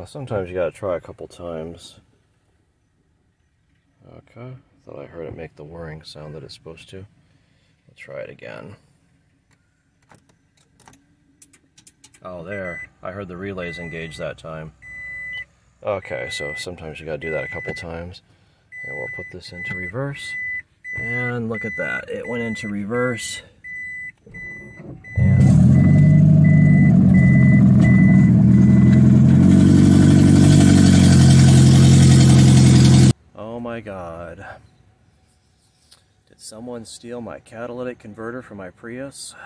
Uh, sometimes you gotta try a couple times. Okay, thought I heard it make the whirring sound that it's supposed to. Let's try it again. Oh, there. I heard the relays engage that time. Okay, so sometimes you gotta do that a couple times. And we'll put this into reverse. And look at that. It went into reverse. And oh my god. Did someone steal my catalytic converter from my Prius?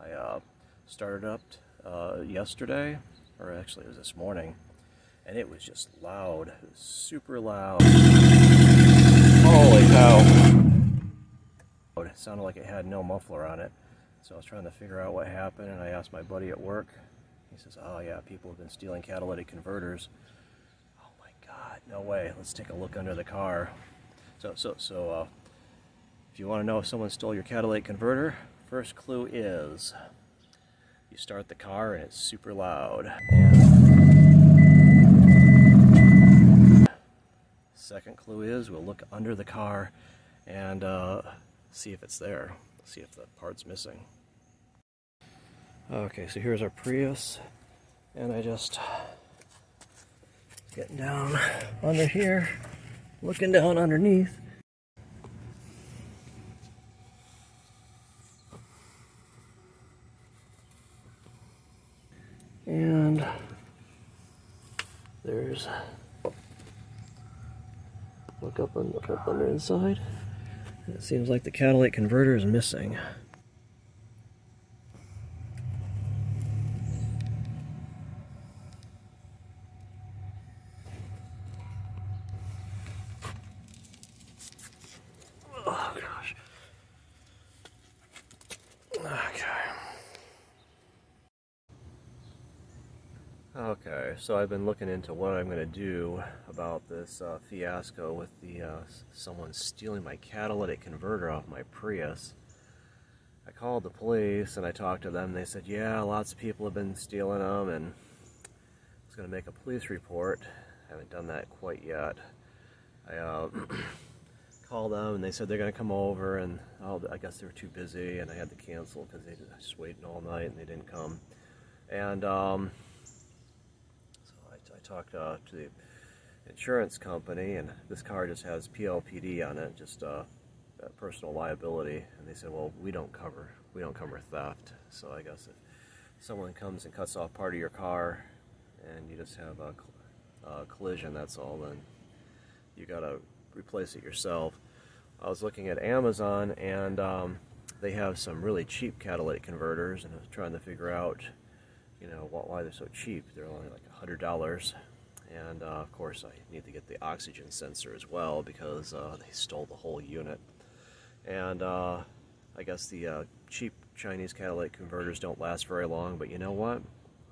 I started up uh, yesterday, or actually it was this morning, and it was just loud. It was super loud. Holy cow! It sounded like it had no muffler on it. So I was trying to figure out what happened, and I asked my buddy at work. He says, oh yeah, people have been stealing catalytic converters. Oh my god, no way. Let's take a look under the car. So, so, so, uh, if you want to know if someone stole your catalytic converter, first clue is you start the car and it's super loud. And second clue is we'll look under the car and uh, see if it's there, see if the part's missing. Okay, so here's our Prius, and I just getting down under here, looking down underneath. And there's look up and look up under inside. It seems like the catalytic converter is missing. Okay, so I've been looking into what I'm going to do about this uh, fiasco with the uh, someone stealing my catalytic converter off my Prius. I called the police and I talked to them. They said, yeah, lots of people have been stealing them and I was going to make a police report. I haven't done that quite yet. I uh, called them and they said they're going to come over and oh, I guess they were too busy and I had to cancel because they just waiting all night and they didn't come. And um, talked uh, to the insurance company, and this car just has PLPD on it, just uh, personal liability. And they said, well, we don't cover we don't cover theft. So I guess if someone comes and cuts off part of your car, and you just have a, a collision, that's all. Then you gotta replace it yourself. I was looking at Amazon, and um, they have some really cheap catalytic converters, and I was trying to figure out you know, why they're so cheap. They're only like $100. And uh, of course, I need to get the oxygen sensor as well because uh, they stole the whole unit. And uh, I guess the uh, cheap Chinese catalytic converters don't last very long, but you know what?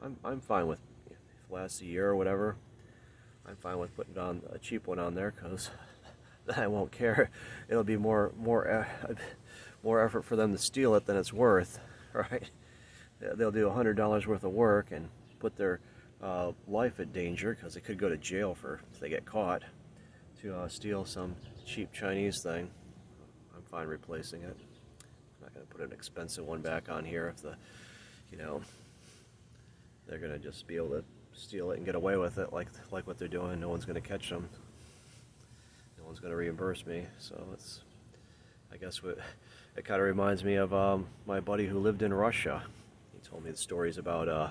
I'm, I'm fine with if it lasts a year or whatever. I'm fine with putting on a cheap one on there because I won't care. It'll be more more more effort for them to steal it than it's worth, right? they'll do a $100 worth of work and put their uh, life at danger because they could go to jail for if they get caught to uh, steal some cheap Chinese thing. I'm fine replacing it. I'm not going to put an expensive one back on here if the, you know, they're going to just be able to steal it and get away with it like like what they're doing. No one's going to catch them. No one's going to reimburse me. So it's, I guess what, it kind of reminds me of um, my buddy who lived in Russia He told me the stories about, uh,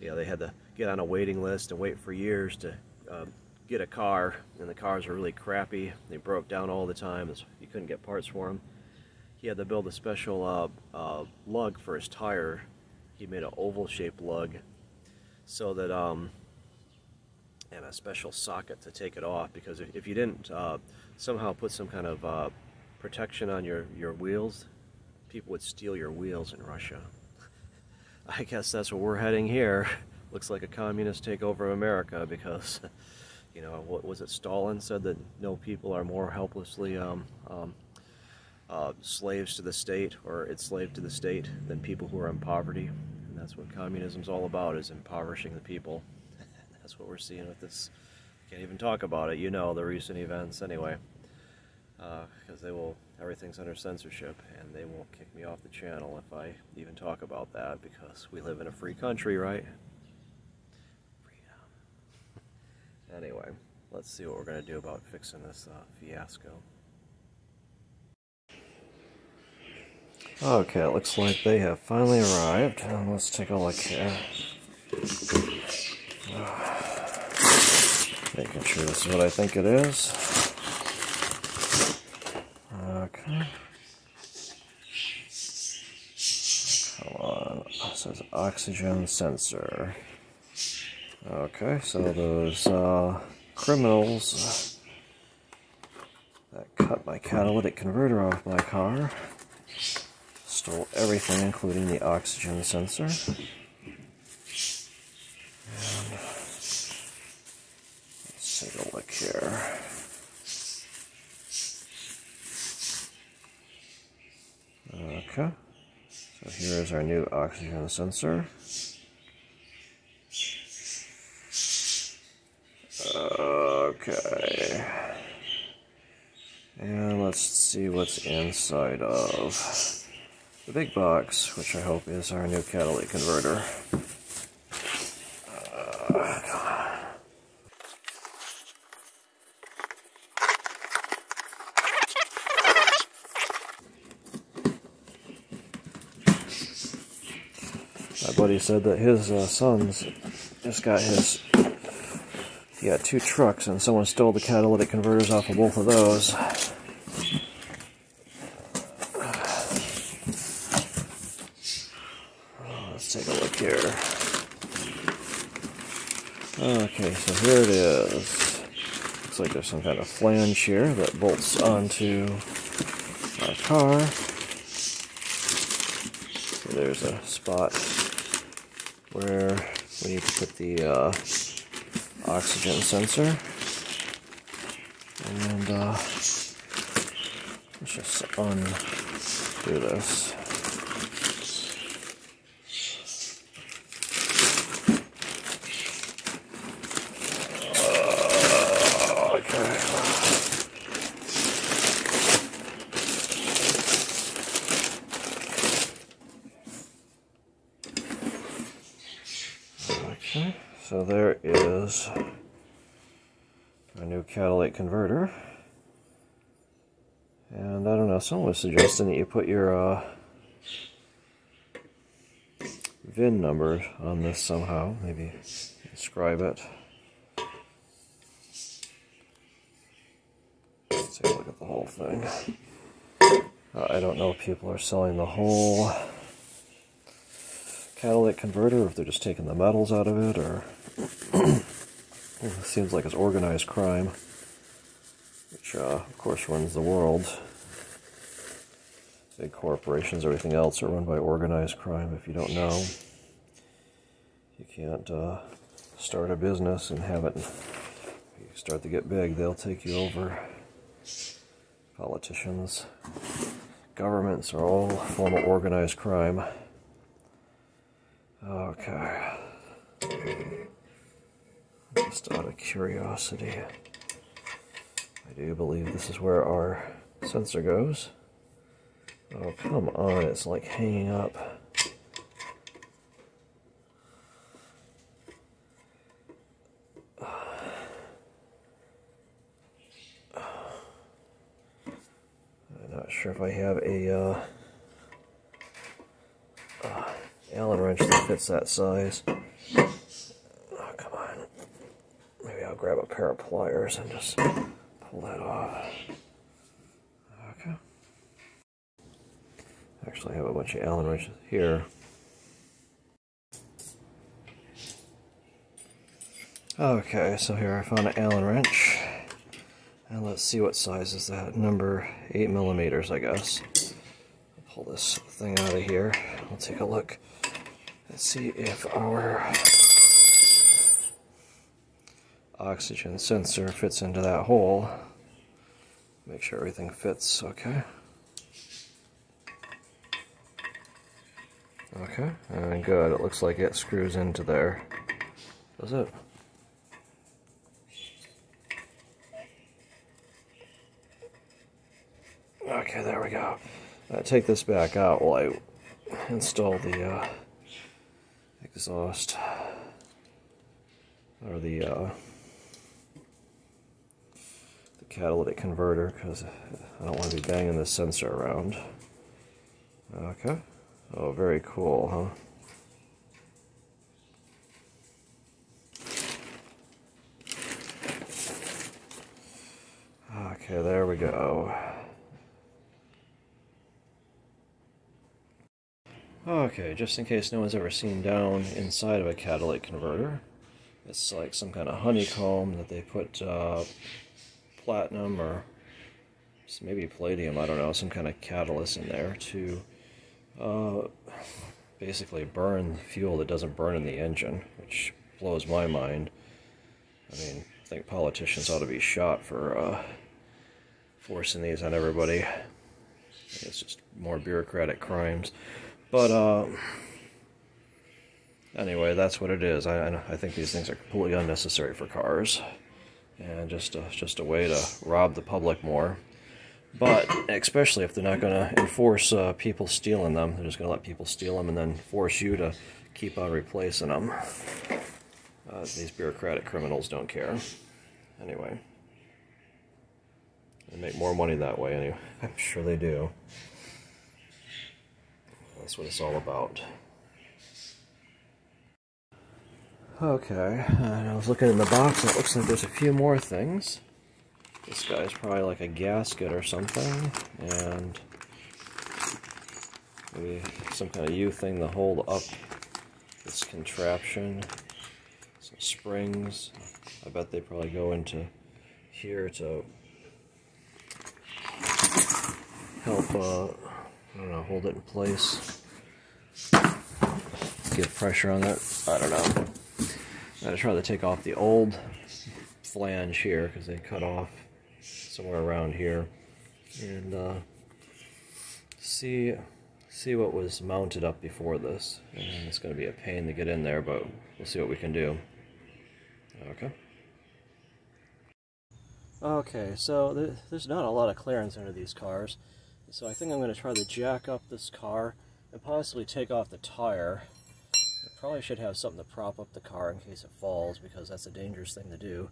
yeah, they had to get on a waiting list and wait for years to uh, get a car, and the cars were really crappy. They broke down all the time. You couldn't get parts for them. He had to build a special uh, uh, lug for his tire. He made an oval-shaped lug so that, um, and a special socket to take it off because if, if you didn't uh, somehow put some kind of uh, protection on your, your wheels, people would steal your wheels in Russia. I guess that's where we're heading here. Looks like a communist takeover of America because, you know, what was it? Stalin said that no people are more helplessly um, um, uh, slaves to the state or enslaved to the state than people who are in poverty. And that's what communism's all about, is impoverishing the people. that's what we're seeing with this. Can't even talk about it. You know the recent events anyway. Because uh, they will, everything's under censorship, and they won't kick me off the channel if I even talk about that, because we live in a free country, right? Anyway, let's see what we're going to do about fixing this uh, fiasco. Okay, it looks like they have finally arrived. Um, let's take a look here. Making sure this is what I think it is. Okay. Come on. Says oxygen sensor. Okay, so those uh, criminals that cut my catalytic converter off my car stole everything, including the oxygen sensor. And let's take a look here. Okay, so here is our new oxygen sensor. Okay. And let's see what's inside of the big box, which I hope is our new catalytic converter. My buddy said that his uh, sons just got his. He got two trucks, and someone stole the catalytic converters off of both of those. Let's take a look here. Okay, so here it is. Looks like there's some kind of flange here that bolts onto our car. So there's a spot where we need to put the uh, oxygen sensor. And uh, let's just undo this. Okay, so there is a new catalytic converter. And I don't know, someone was suggesting that you put your uh, VIN number on this somehow. Maybe inscribe it. Let's take a look at the whole thing. Uh, I don't know if people are selling the whole catalytic converter, if they're just taking the metals out of it, or it seems like it's organized crime, which uh, of course runs the world. Big corporations, everything else are run by organized crime. If you don't know, you can't uh, start a business and have it. You start to get big, they'll take you over. Politicians, governments are all form of organized crime. Okay. Just out of curiosity, I do believe this is where our sensor goes. Oh, come on, it's like hanging up. I'm not sure if I have a uh, Allen wrench that fits that size. Oh, come on. Maybe I'll grab a pair of pliers and just pull that off. Okay. Actually, I have a bunch of Allen wrenches here. Okay, so here I found an Allen wrench. And let's see what size is that. Number 8 millimeters, I guess. Pull this thing out of here. We'll take a look. Let's see if our oxygen sensor fits into that hole. Make sure everything fits, okay? Okay, and good. It looks like it screws into there. Does it? Okay, there we go. I take this back out while I install the uh, exhaust or the uh, catalytic converter because I don't want to be banging this sensor around. Okay. Oh, very cool, huh? Okay, there we go. Okay, just in case no one's ever seen down inside of a catalytic converter, it's like some kind of honeycomb that they put uh, platinum or maybe palladium, I don't know, some kind of catalyst in there to uh, basically burn fuel that doesn't burn in the engine, which blows my mind. I mean, I think politicians ought to be shot for uh, forcing these on everybody. It's just more bureaucratic crimes. But uh, anyway, that's what it is. I, I think these things are completely unnecessary for cars, and just a, just a way to rob the public more. But especially if they're not going to enforce uh, people stealing them, they're just going to let people steal them and then force you to keep on replacing them. Uh, these bureaucratic criminals don't care. Anyway. They make more money that way anyway. I'm sure they do. That's what it's all about. Okay, and I was looking in the box and it looks like there's a few more things. This guy's probably like a gasket or something, and maybe some kind of U thing to hold up this contraption. Some springs. I bet they probably go into here to help, uh, I don't know, hold it in place. Give pressure on it. I don't know. I try to take off the old flange here because they cut off somewhere around here. And uh, see see what was mounted up before this. And it's going to be a pain to get in there but we'll see what we can do. Okay. Okay so th there's not a lot of clearance under these cars. So I think I'm going to try to jack up this car and possibly take off the tire. I probably should have something to prop up the car in case it falls because that's a dangerous thing to do.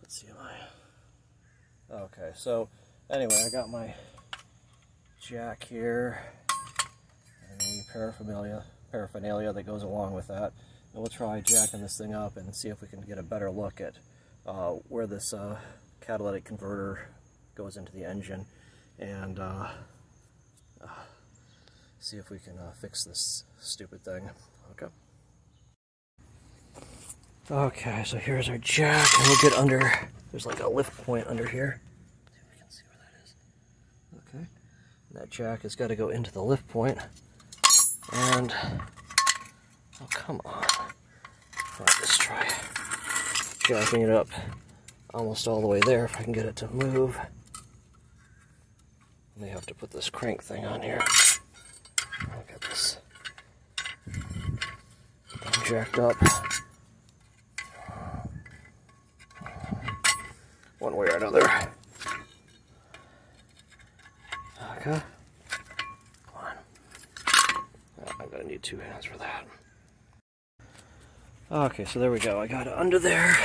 Let's see, am I... Okay, so anyway, I got my jack here and the paraphernalia, paraphernalia that goes along with that. And we'll try jacking this thing up and see if we can get a better look at uh, where this uh, catalytic converter goes into the engine. And uh, see if we can uh, fix this stupid thing. Okay. So here's our jack, and we'll get under, there's like a lift point under here. We can see where that is. Okay, and that jack has got to go into the lift point, and, oh come on. Let's try jacking it up almost all the way there if I can get it to move. May have to put this crank thing on here. Look at this. Jacked up. One way or another. Okay. Come on. Oh, I'm gonna need two hands for that. Okay, so there we go. I got it under there.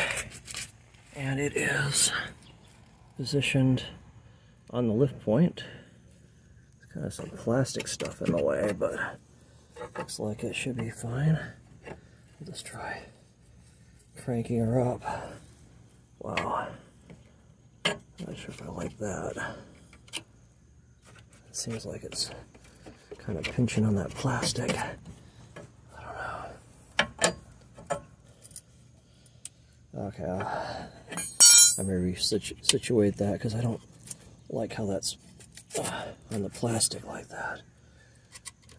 And it is positioned on the lift point. It's kind of some plastic stuff in the way, but looks like it should be fine. Let's try cranking her up. Wow. Not sure if I like that. It seems like it's kind of pinching on that plastic. I don't know. Okay, I'm going to situate that because I don't like how that's uh, on the plastic like that.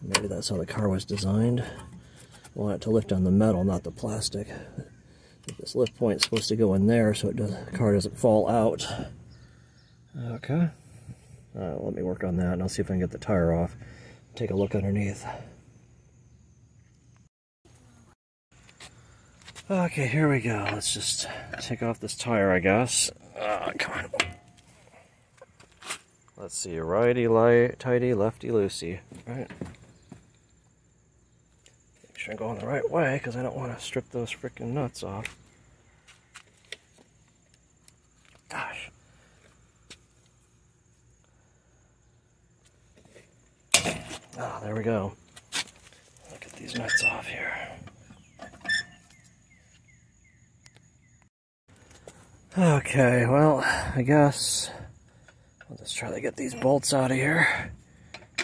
Maybe that's how the car was designed. I want it to lift on the metal, not the plastic. This lift point is supposed to go in there so it does, the car doesn't fall out. Okay. Uh, let me work on that and I'll see if I can get the tire off. Take a look underneath. Okay, here we go. Let's just take off this tire, I guess. Uh, come on. Let's see, righty light, tighty, lefty loosey. All right. Make sure I'm going the right way because I don't want to strip those freaking nuts off. Gosh. Ah, there we go. Look at these nuts off here. Okay, well, I guess I'll just try to get these bolts out of here.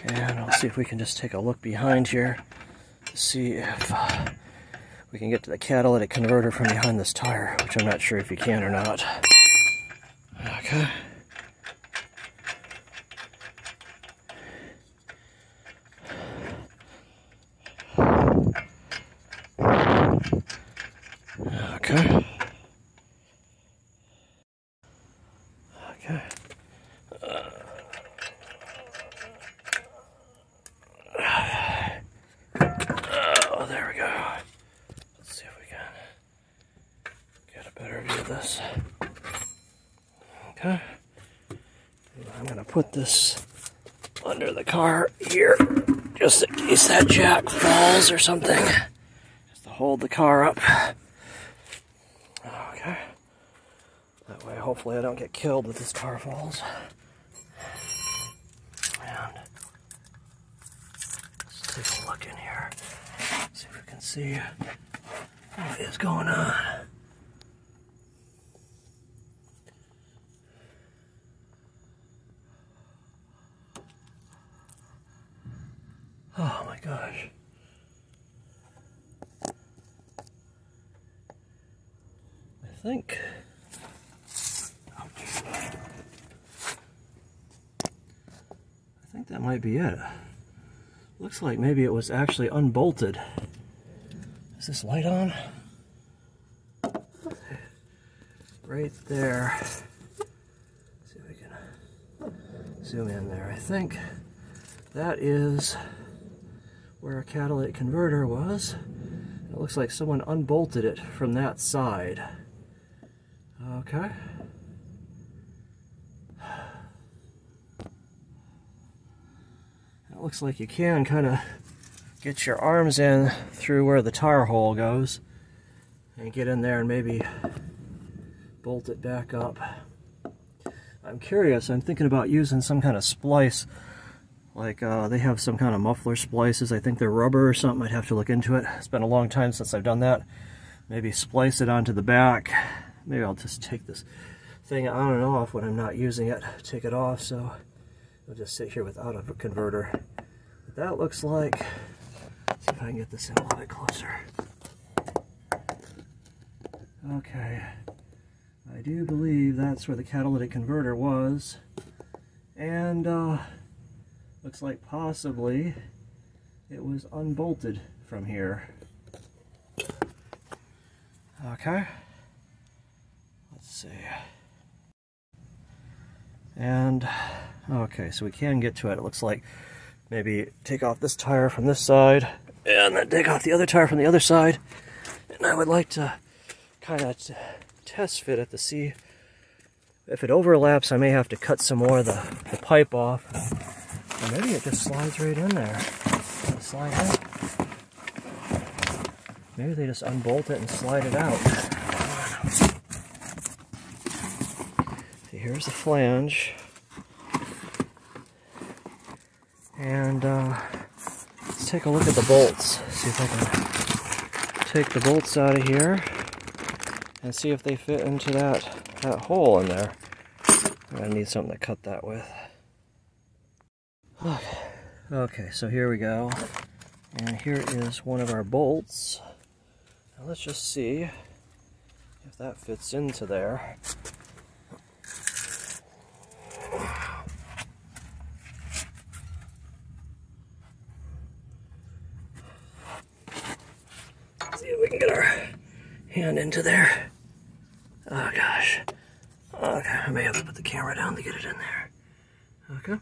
And I'll see if we can just take a look behind here to see if uh, we can get to the catalytic converter from behind this tire, which I'm not sure if you can or not. Okay. Okay. Okay. Oh, there we go. Let's see if we can get a better view of this. Okay. I'm going to put this under the car here, just in case that jack falls or something. Just to hold the car up. Okay. That way, hopefully, I don't get killed if this car falls. And let's take a look in here. See if we can see what is going on. Oh my gosh. I think. I think that might be it. Looks like maybe it was actually unbolted. Is this light on? Right there. see if we can zoom in there. I think that is where a catalytic converter was. It looks like someone unbolted it from that side. Okay. It looks like you can kind of get your arms in through where the tire hole goes and get in there and maybe bolt it back up. I'm curious, I'm thinking about using some kind of splice like uh, they have some kind of muffler splices. I think they're rubber or something. I'd have to look into it. It's been a long time since I've done that. Maybe splice it onto the back. Maybe I'll just take this thing on and off when I'm not using it. Take it off so I'll just sit here without a converter. But that looks like, see if I can get this in a little bit closer. Okay. I do believe that's where the catalytic converter was. And uh, Looks like possibly it was unbolted from here. Okay. See. And, okay, so we can get to it. It looks like maybe take off this tire from this side and then take off the other tire from the other side. And I would like to kind of test fit it to see if it overlaps. I may have to cut some more of the, the pipe off or maybe it just slides right in there. Slide in. Maybe they just unbolt it and slide it out. See, here's the flange. And uh, let's take a look at the bolts. See if I can take the bolts out of here and see if they fit into that, that hole in there. I need something to cut that with. Okay. okay, so here we go. And here is one of our bolts. Now let's just see if that fits into there. See if we can get our hand into there. Oh gosh. Okay, I may have to put the camera down to get it in there. Okay.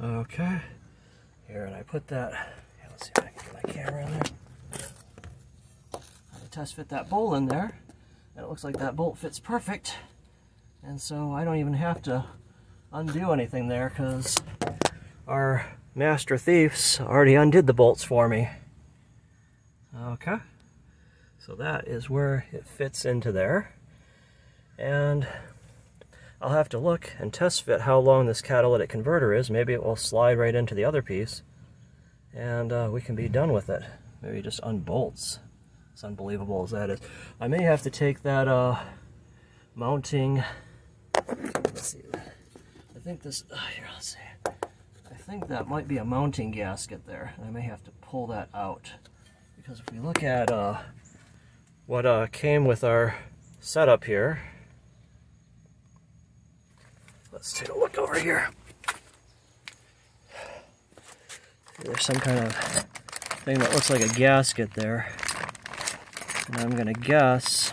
Okay. Here, and I put that. let's see if I can get my camera in there. I test fit that bowl in there, and it looks like that bolt fits perfect. And so I don't even have to undo anything there because our master thieves already undid the bolts for me. Okay, so that is where it fits into there. And I'll have to look and test fit how long this catalytic converter is. Maybe it will slide right into the other piece and uh, we can be done with it. Maybe just unbolts. As unbelievable as that is. I may have to take that uh, mounting, let's see, I think this, uh, here, let's see. I think that might be a mounting gasket there. I may have to pull that out. Because if we look at uh, what uh, came with our setup here, let's take a look over here. There's some kind of thing that looks like a gasket there. And I'm going to guess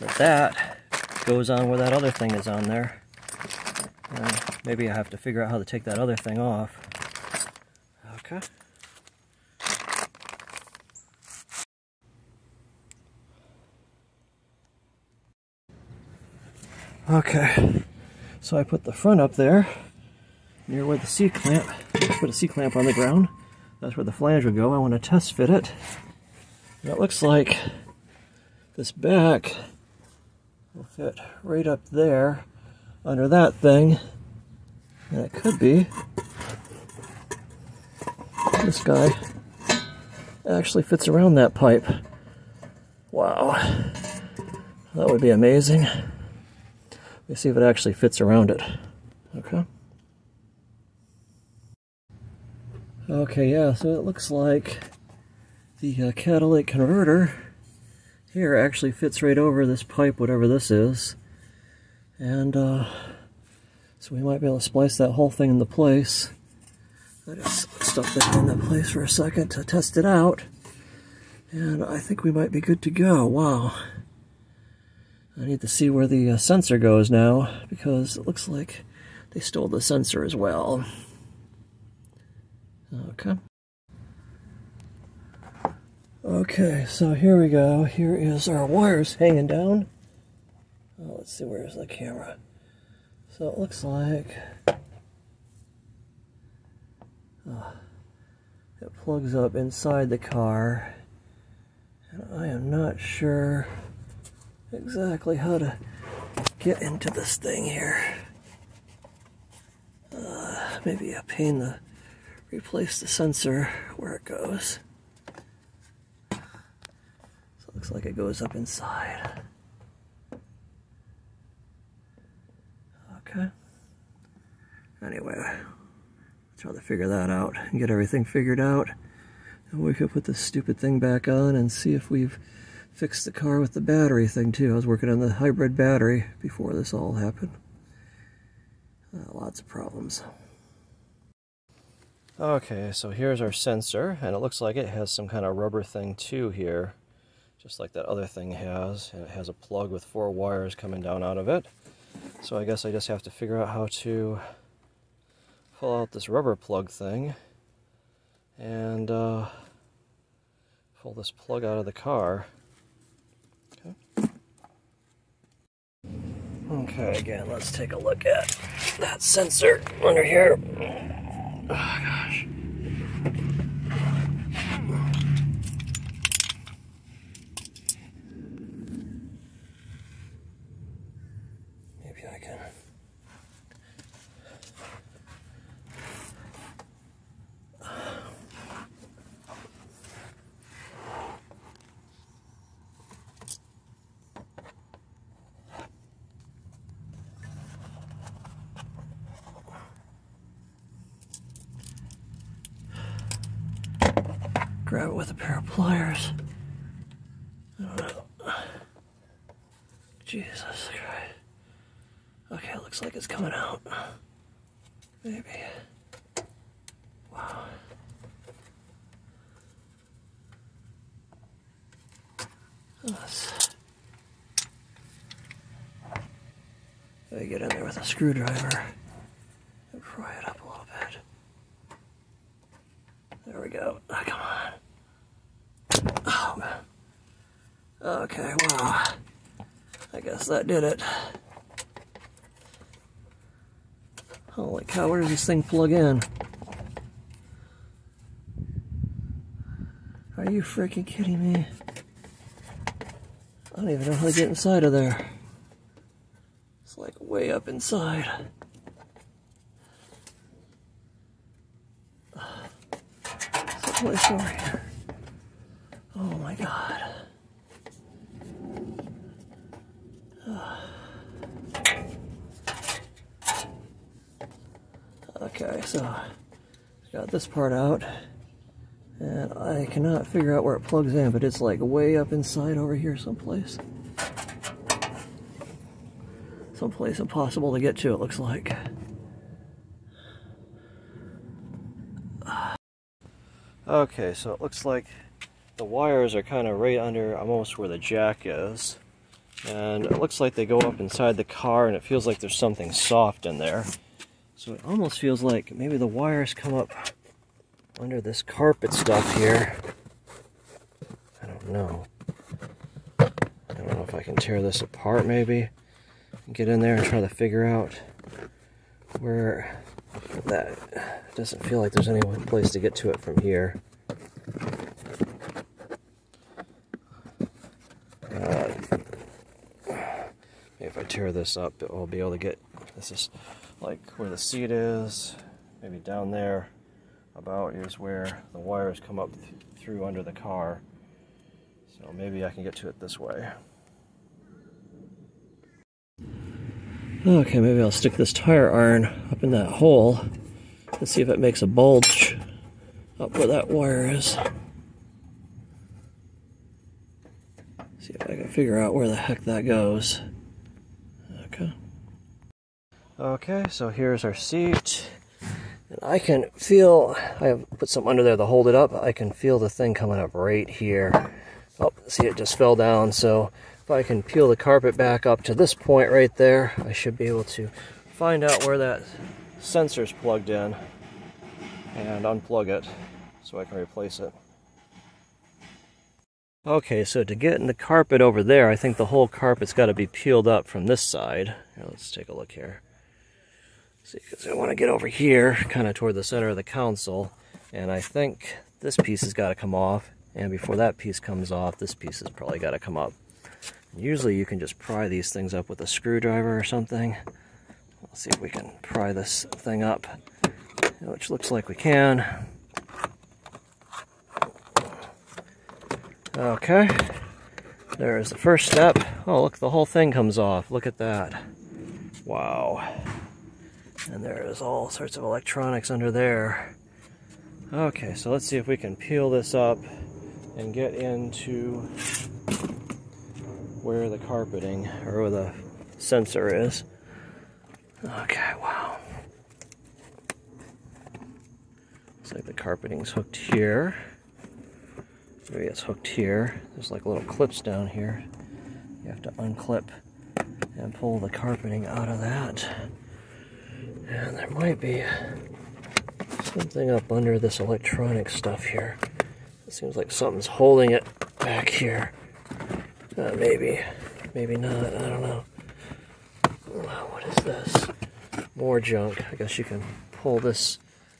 that that goes on where that other thing is on there. And maybe I have to figure out how to take that other thing off. Okay. Okay, so I put the front up there near where the C-clamp, put a C-clamp on the ground. That's where the flange would go. I want to test fit it. That looks like this back will fit right up there under that thing. And it could be this guy actually fits around that pipe. Wow. That would be amazing. Let's see if it actually fits around it. Okay. Okay, yeah, so it looks like the uh, catalytic converter here actually fits right over this pipe, whatever this is. And uh, so we might be able to splice that whole thing into place. I just stuck that into place for a second to test it out. And I think we might be good to go. Wow. I need to see where the uh, sensor goes now because it looks like they stole the sensor as well. Okay. Okay, so here we go. Here is our wires hanging down. Oh, let's see, where's the camera? So it looks like uh, it plugs up inside the car. And I am not sure exactly how to get into this thing here. Uh, maybe a pain to replace the sensor where it goes. So it looks like it goes up inside. Okay. Anyway, try to figure that out and get everything figured out. And we could put this stupid thing back on and see if we've fixed the car with the battery thing too. I was working on the hybrid battery before this all happened. Uh, lots of problems. Okay, so here's our sensor, and it looks like it has some kind of rubber thing too here, just like that other thing has. And it has a plug with four wires coming down out of it. So I guess I just have to figure out how to pull out this rubber plug thing and uh, pull this plug out of the car. Okay. Okay, again, let's take a look at that sensor under here. Oh gosh. Maybe I can. grab it with a pair of pliers. Jesus Christ. Okay, looks like it's coming out. Maybe. Wow. Let's get in there with a screwdriver and pry it up a little bit. go. Oh, come on. Oh. Okay, wow. I guess that did it. Holy cow, where does this thing plug in? Are you freaking kidding me? I don't even know how to get inside of there. It's like way up inside. Over here. Oh my god. Okay, so got this part out. And I cannot figure out where it plugs in, but it's like way up inside over here someplace. Someplace impossible to get to, it looks like. Okay, so it looks like the wires are kind of right under almost where the jack is. And it looks like they go up inside the car and it feels like there's something soft in there. So it almost feels like maybe the wires come up under this carpet stuff here. I don't know. I don't know if I can tear this apart maybe. Get in there and try to figure out where that doesn't feel like there's any place to get to it from here. Uh, if I tear this up, I'll be able to get this is like where the seat is, maybe down there about is where the wires come up th through under the car. So maybe I can get to it this way. Okay, maybe I'll stick this tire iron up in that hole and see if it makes a bulge up where that wire is. See if I can figure out where the heck that goes. Okay. Okay, so here's our seat. And I can feel, I have put some under there to hold it up. I can feel the thing coming up right here. Oh, see it just fell down. So if I can peel the carpet back up to this point right there, I should be able to find out where that sensor's plugged in and unplug it so I can replace it. Okay, so to get in the carpet over there, I think the whole carpet's got to be peeled up from this side. Here, let's take a look here. See, because I want to get over here, kind of toward the center of the console, and I think this piece has got to come off, and before that piece comes off, this piece has probably got to come up. Usually you can just pry these things up with a screwdriver or something. Let's see if we can pry this thing up, which looks like we can. Okay, there's the first step. Oh, look, the whole thing comes off. Look at that. Wow. And there's all sorts of electronics under there. Okay, so let's see if we can peel this up and get into where the carpeting or where the sensor is. Okay, wow. Looks like the carpeting's hooked here. Maybe it's hooked here. There's like little clips down here. You have to unclip and pull the carpeting out of that. And there might be something up under this electronic stuff here. It seems like something's holding it back here. Uh, maybe, maybe not, I don't know. What is this? More junk. I guess you can pull this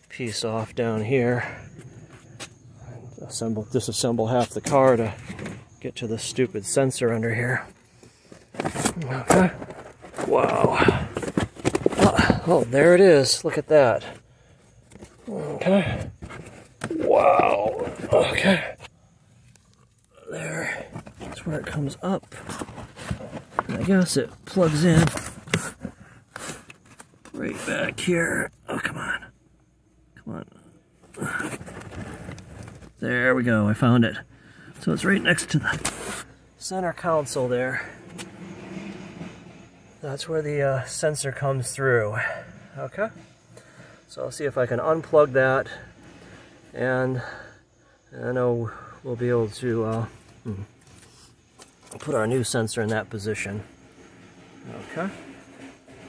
piece off down here. Assemble, disassemble half the car to get to the stupid sensor under here. Okay. Wow. Oh, there it is. Look at that. Okay. Wow. Okay. There. That's where it comes up. And I guess it plugs in right back here. Oh, come on. Come on. There we go. I found it. So it's right next to the center console there. That's where the uh, sensor comes through. Okay, so I'll see if I can unplug that and I know we'll be able to uh, put our new sensor in that position. Okay,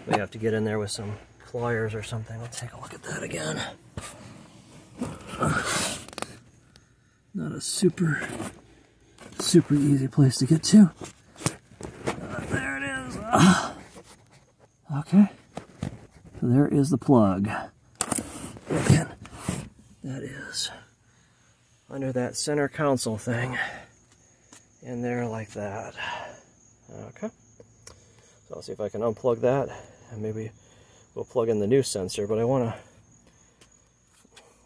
we have to get in there with some pliers or something. Let's take a look at that again. Not a super, super easy place to get to. Uh, there it is. Uh, okay. So there is the plug. Again, that is under that center console thing in there like that. Okay. So I'll see if I can unplug that and maybe we'll plug in the new sensor, but I want to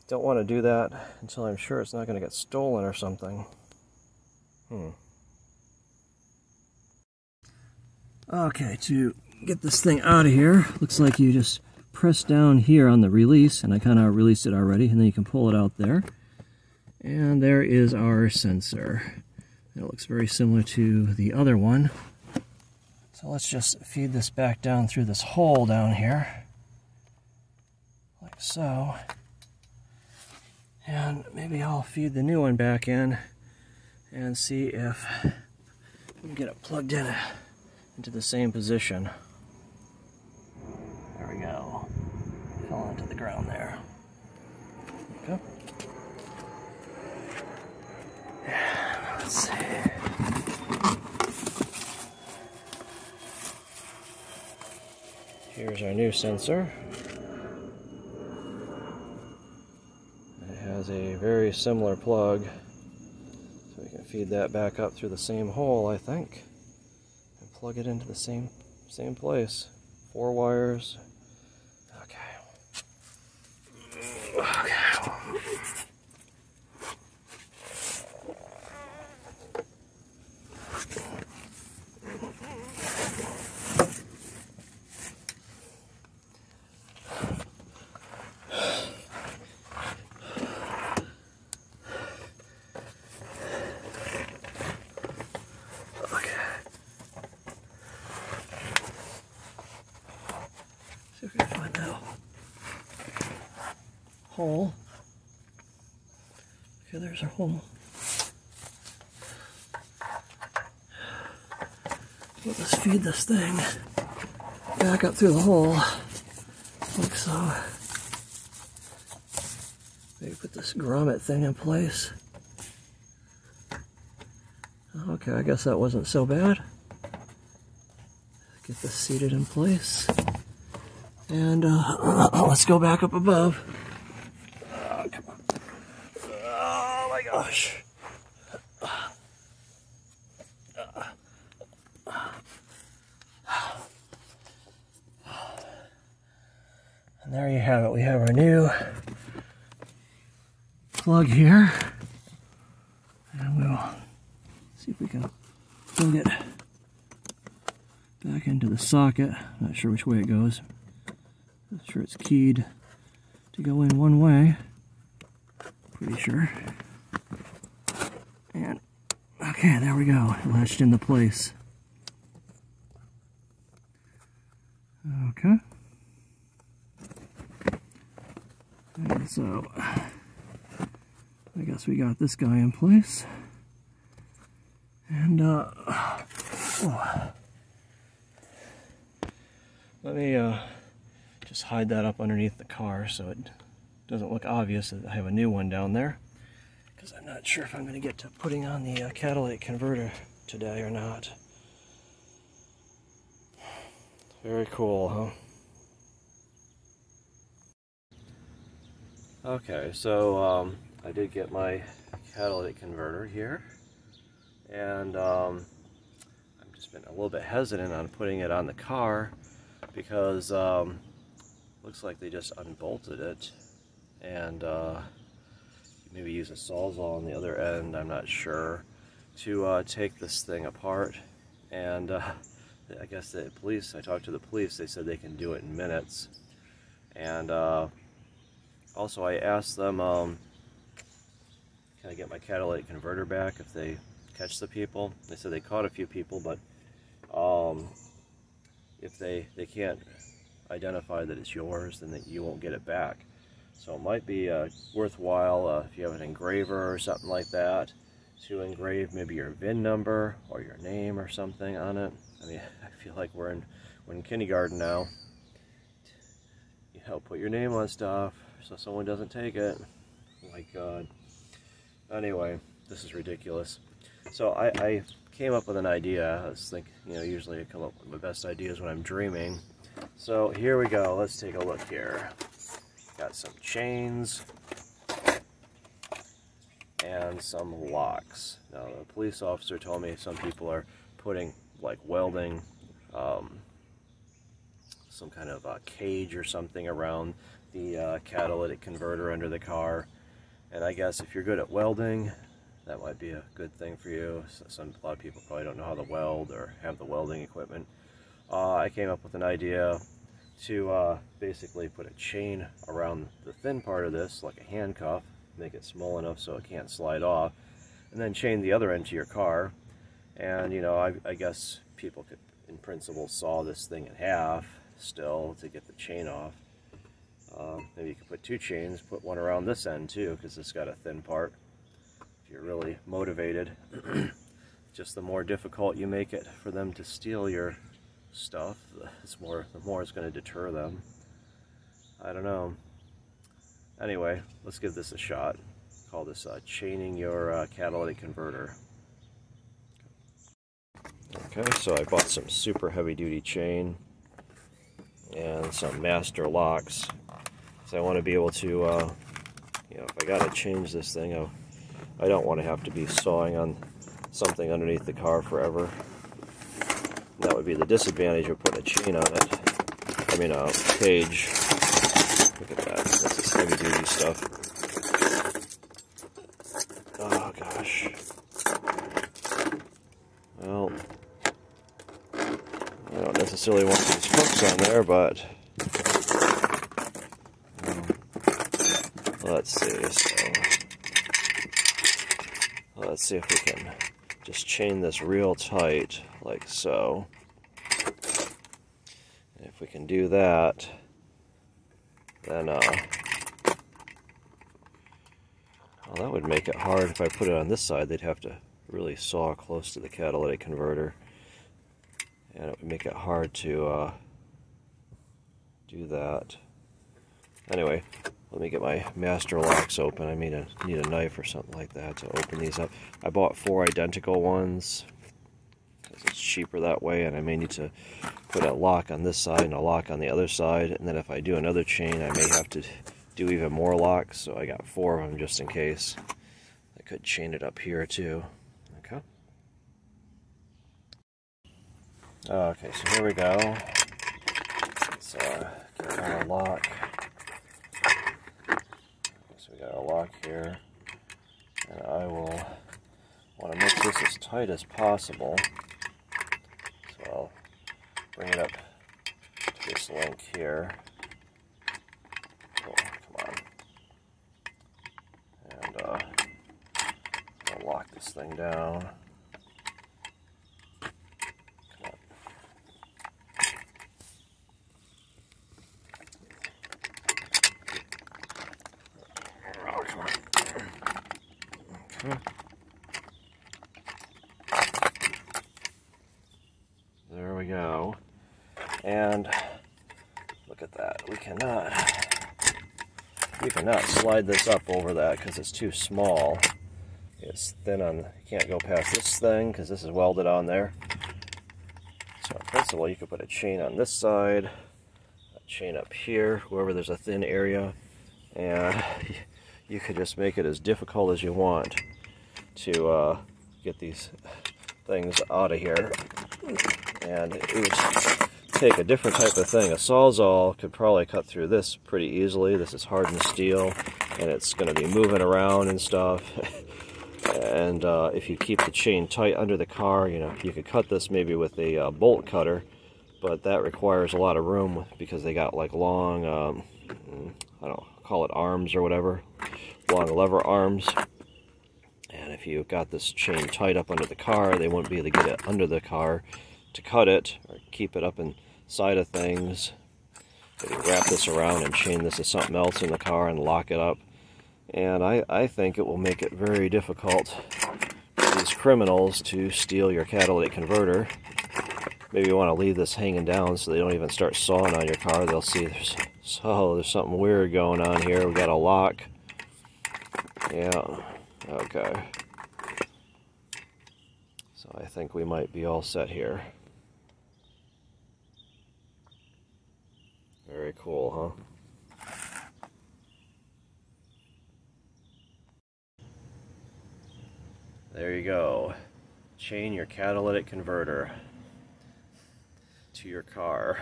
don't want to do that until I'm sure it's not going to get stolen or something. Hmm. Okay, to get this thing out of here, looks like you just press down here on the release, and I kind of released it already, and then you can pull it out there. And there is our sensor. It looks very similar to the other one. So let's just feed this back down through this hole down here, like so. And maybe I'll feed the new one back in and see if we can get it plugged in into the same position. There we go. Fell onto the ground there. Okay. let's see. Here's our new sensor. It has a very similar plug. So we can feed that back up through the same hole, I think. And plug it into the same same place. Four wires. Okay. Hole. Okay, there's our hole. Let's feed this thing back up through the hole, like so. Maybe put this grommet thing in place. Okay, I guess that wasn't so bad. Get this seated in place. And uh, let's go back up above. Oh, come on. Oh my gosh. And there you have it. We have our new here. And we'll see if we can plug it back into the socket. Not sure which way it goes. Not sure it's keyed to go in one way. Pretty sure. And okay, there we go. Latched into place. Okay. And so We got this guy in place. And uh oh. let me uh just hide that up underneath the car so it doesn't look obvious that I have a new one down there because I'm not sure if I'm going to get to putting on the uh, catalytic converter today or not. Very cool, huh? Okay, so um, I did get my catalytic converter here. And um, I've just been a little bit hesitant on putting it on the car because um, looks like they just unbolted it. And uh, maybe use a sawzall on the other end I'm not sure to uh, take this thing apart. And uh, I guess the police I talked to the police they said they can do it in minutes. And uh, also I asked them um, I get my catalytic converter back if they catch the people they said they caught a few people but um, if they they can't identify that it's yours, then that you won't get it back. So it might be uh, worthwhile uh, if you have an engraver or something like that to engrave maybe your VIN number or your name or something on it. I mean, I feel like we're in, we're in kindergarten now. You know, put your name on stuff so someone doesn't take it. My God. Anyway, this is ridiculous. So I, I came up with an idea. I was thinking, you know, usually I come up with my best ideas when I'm dreaming. So here we go. Let's take a look here. Got some chains and some locks. Now, the police officer told me some people are putting like welding um, some kind of a cage or something around the uh, catalytic converter under the car. And I guess if you're good at welding, that might be a good thing for you. Some, a lot of people probably don't know how to weld or have the welding equipment. Uh, I came up with an idea to uh, basically put a chain around the thin part of this, like a handcuff, make it small enough so it can't slide off, and then chain the other end to your car. And, you know, I, I guess people could, in principle, saw this thing in half still to get the chain off. Uh, maybe you could put two chains, put one around this end too, because it's got a thin part. If you're really motivated, just the more difficult you make it for them to steal your stuff, it's more the more it's going to deter them. I don't know. Anyway, let's give this a shot. Call this uh, chaining your uh, catalytic converter. Okay, so I bought some super heavy duty chain and some master locks. So I want to be able to, uh, you know, if I got to change this thing, I, I don't want to have to be sawing on something underneath the car forever. That would be the disadvantage of putting a chain on it. I mean, a cage. Look at that. This is heavy duty stuff. Oh, gosh. Well, I don't necessarily want these hooks on there, but um, let's see. So, let's see if we can just chain this real tight, like so. And if we can do that, then uh, well, that would make it hard if I put it on this side. They'd have to really saw close to the catalytic converter and it would make it hard to uh, do that. Anyway, let me get my master locks open. I need a, need a knife or something like that to open these up. I bought four identical ones it's cheaper that way and I may need to put a lock on this side and a lock on the other side and then if I do another chain I may have to do even more locks so I got four of them just in case. I could chain it up here too. Okay. Okay, so here we go. Let's uh, get our lock. We got a lock here. And I will want to make this as tight as possible. So I'll bring it up to this link here. Oh, come on. And uh, I'll lock this thing down. There we go. And look at that. We cannot we cannot slide this up over that because it's too small. It's thin on, you can't go past this thing because this is welded on there. So in principle, you could put a chain on this side, a chain up here, wherever there's a thin area, and you could just make it as difficult as you want to uh, get these things out of here. And it would take a different type of thing. A Sawzall could probably cut through this pretty easily. This is hardened steel, and it's going to be moving around and stuff. and uh, if you keep the chain tight under the car, you know, you could cut this maybe with a uh, bolt cutter, but that requires a lot of room because they got like long, um, I don't call it arms or whatever, long lever arms. And if you've got this chain tight up under the car, they wouldn't be able to get it under the car to cut it or keep it up inside of things. Wrap this around and chain this to something else in the car and lock it up. And I, I think it will make it very difficult for these criminals to steal your catalytic converter. Maybe you want to leave this hanging down so they don't even start sawing on your car. They'll see there's, so there's something weird going on here. We got a lock. Yeah, Okay. So I think we might be all set here. Very cool, huh? There you go. Chain your catalytic converter to your car.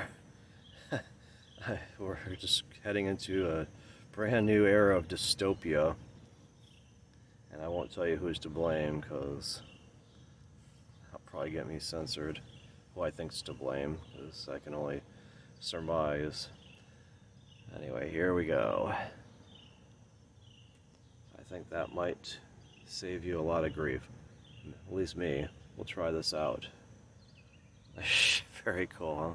We're just heading into a brand new era of dystopia. And I won't tell you who's to blame because I'll probably get me censored. Who I think's to blame because I can only surmise. Anyway, here we go. I think that might save you a lot of grief. At least me. We'll try this out. Very cool, huh?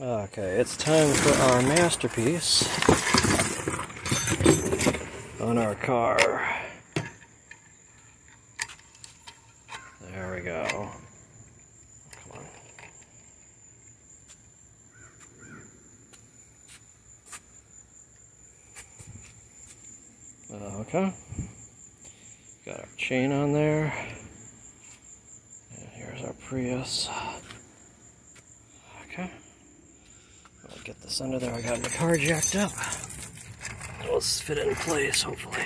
Okay, it's time for our masterpiece on our car. There we go. Uh, okay. Got our chain on there. And here's our Prius. Okay. I'll get this under there. I got my car jacked up. It'll fit in place, hopefully.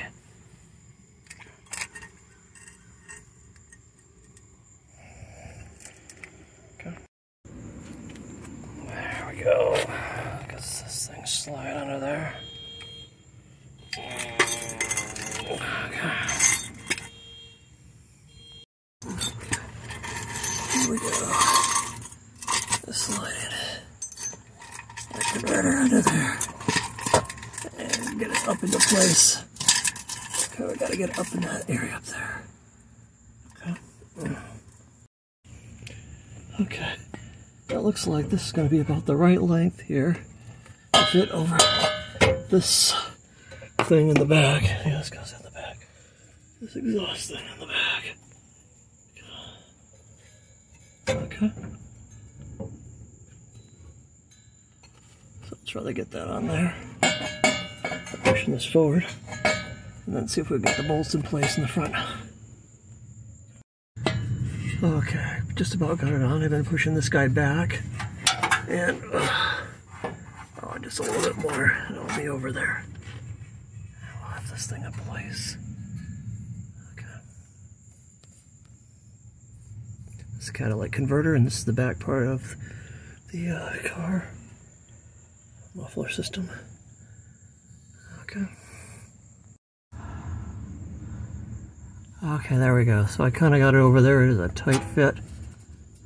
Okay. There we go. Guess this thing slide under there. Okay. Here we go. Just slide it. That converter under there. And get it up into place. Okay, we gotta get up in that area up there. Okay. Okay. That looks like this is gonna be about the right length here to fit over this thing in the back. Yeah, this goes in the back. This exhaust thing in the back. Okay. So let's try to get that on there. Pushing this forward. And then see if we can get the bolts in place in the front. Okay, just about got it on. I've been pushing this guy back. And, uh, oh, just a little bit more, and I'll be over there. We'll have this thing in place. Okay. This catalytic converter, and this is the back part of the uh, car muffler system. Okay. Okay, there we go. So I kind of got it over there. It is a tight fit.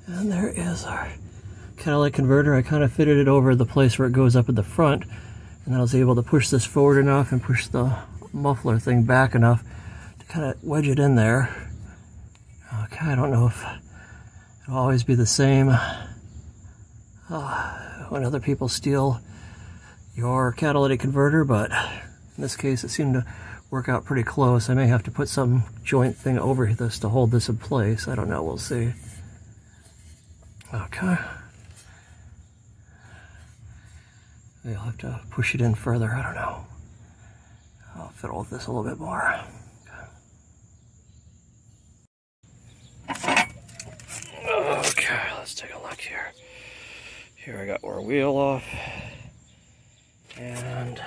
And there is our catalytic converter. I kind of fitted it over the place where it goes up at the front. And then I was able to push this forward enough and push the muffler thing back enough to kind of wedge it in there. Okay, I don't know if it'll always be the same uh, when other people steal your catalytic converter, but in this case it seemed to work out pretty close. I may have to put some joint thing over this to hold this in place. I don't know, we'll see. Okay. You'll have to push it in further, I don't know. I'll fiddle with this a little bit more. Okay, let's take a look here. Here I got our wheel off. And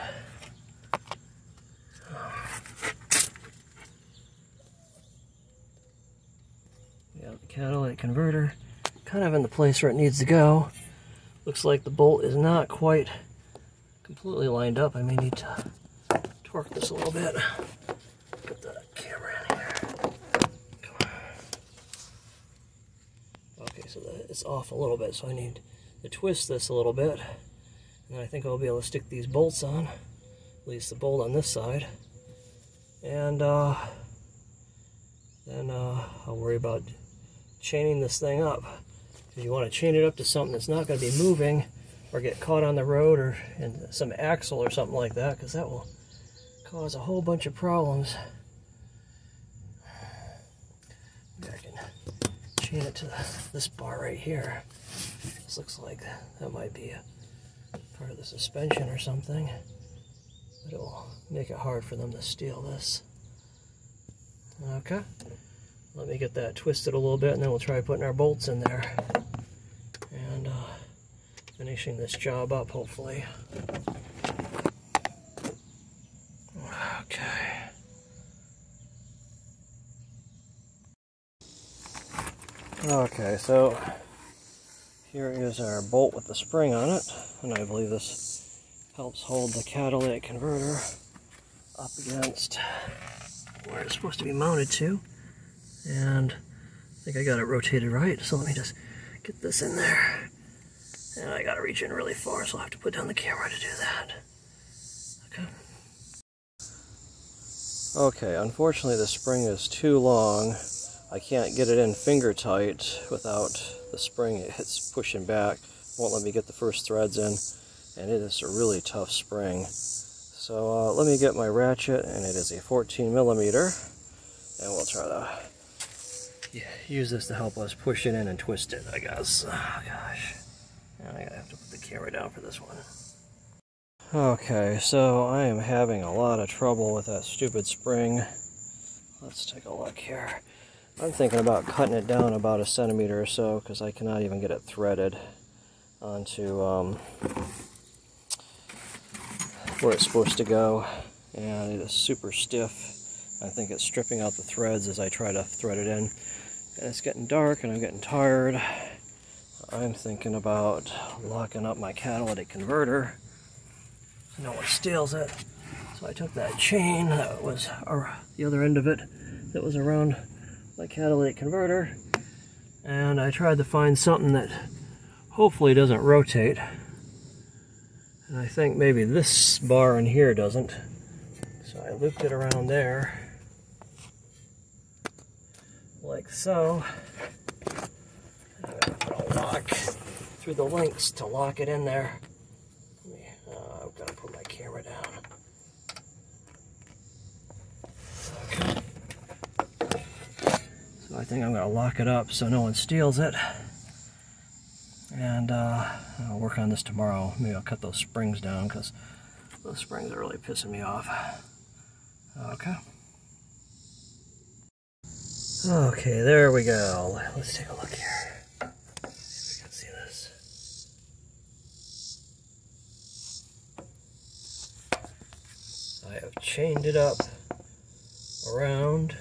yeah, the catalytic converter kind of in the place where it needs to go. Looks like the bolt is not quite completely lined up. I may need to torque this a little bit. Put the camera in here. Okay, so it's off a little bit, so I need to twist this a little bit. And I think I'll be able to stick these bolts on, at least the bolt on this side. And uh, then uh, I'll worry about chaining this thing up. If you want to chain it up to something that's not going to be moving or get caught on the road or in some axle or something like that, because that will cause a whole bunch of problems. Maybe I can chain it to this bar right here. This looks like that might be a part of the suspension or something. but it will make it hard for them to steal this. Okay, let me get that twisted a little bit and then we'll try putting our bolts in there and uh, finishing this job up hopefully. Okay. Okay, so here is our bolt with the spring on it, and I believe this helps hold the catalytic converter up against where it's supposed to be mounted to. And I think I got it rotated right, so let me just get this in there. And I gotta reach in really far, so I'll have to put down the camera to do that. Okay. Okay, unfortunately the spring is too long. I can't get it in finger tight without the spring it hits pushing back. Won't let me get the first threads in, and it is a really tough spring. So uh, let me get my ratchet, and it is a 14 millimeter, and we'll try to yeah, use this to help us push it in and twist it, I guess. Oh, gosh. I have to put the camera down for this one. Okay, so I am having a lot of trouble with that stupid spring. Let's take a look here. I'm thinking about cutting it down about a centimeter or so because I cannot even get it threaded onto um, where it's supposed to go and it is super stiff. I think it's stripping out the threads as I try to thread it in. And it's getting dark and I'm getting tired. I'm thinking about locking up my catalytic converter. So no one steals it. So I took that chain that was the other end of it that was around my catalytic converter. And I tried to find something that hopefully doesn't rotate. And I think maybe this bar in here doesn't. So I looped it around there like so to lock through the links to lock it in there uh, I've got to put my camera down So I think I'm going to lock it up so no one steals it. And uh, I'll work on this tomorrow. Maybe I'll cut those springs down because those springs are really pissing me off. Okay. Okay, there we go. Let's take a look here. See if we can see this. I have chained it up around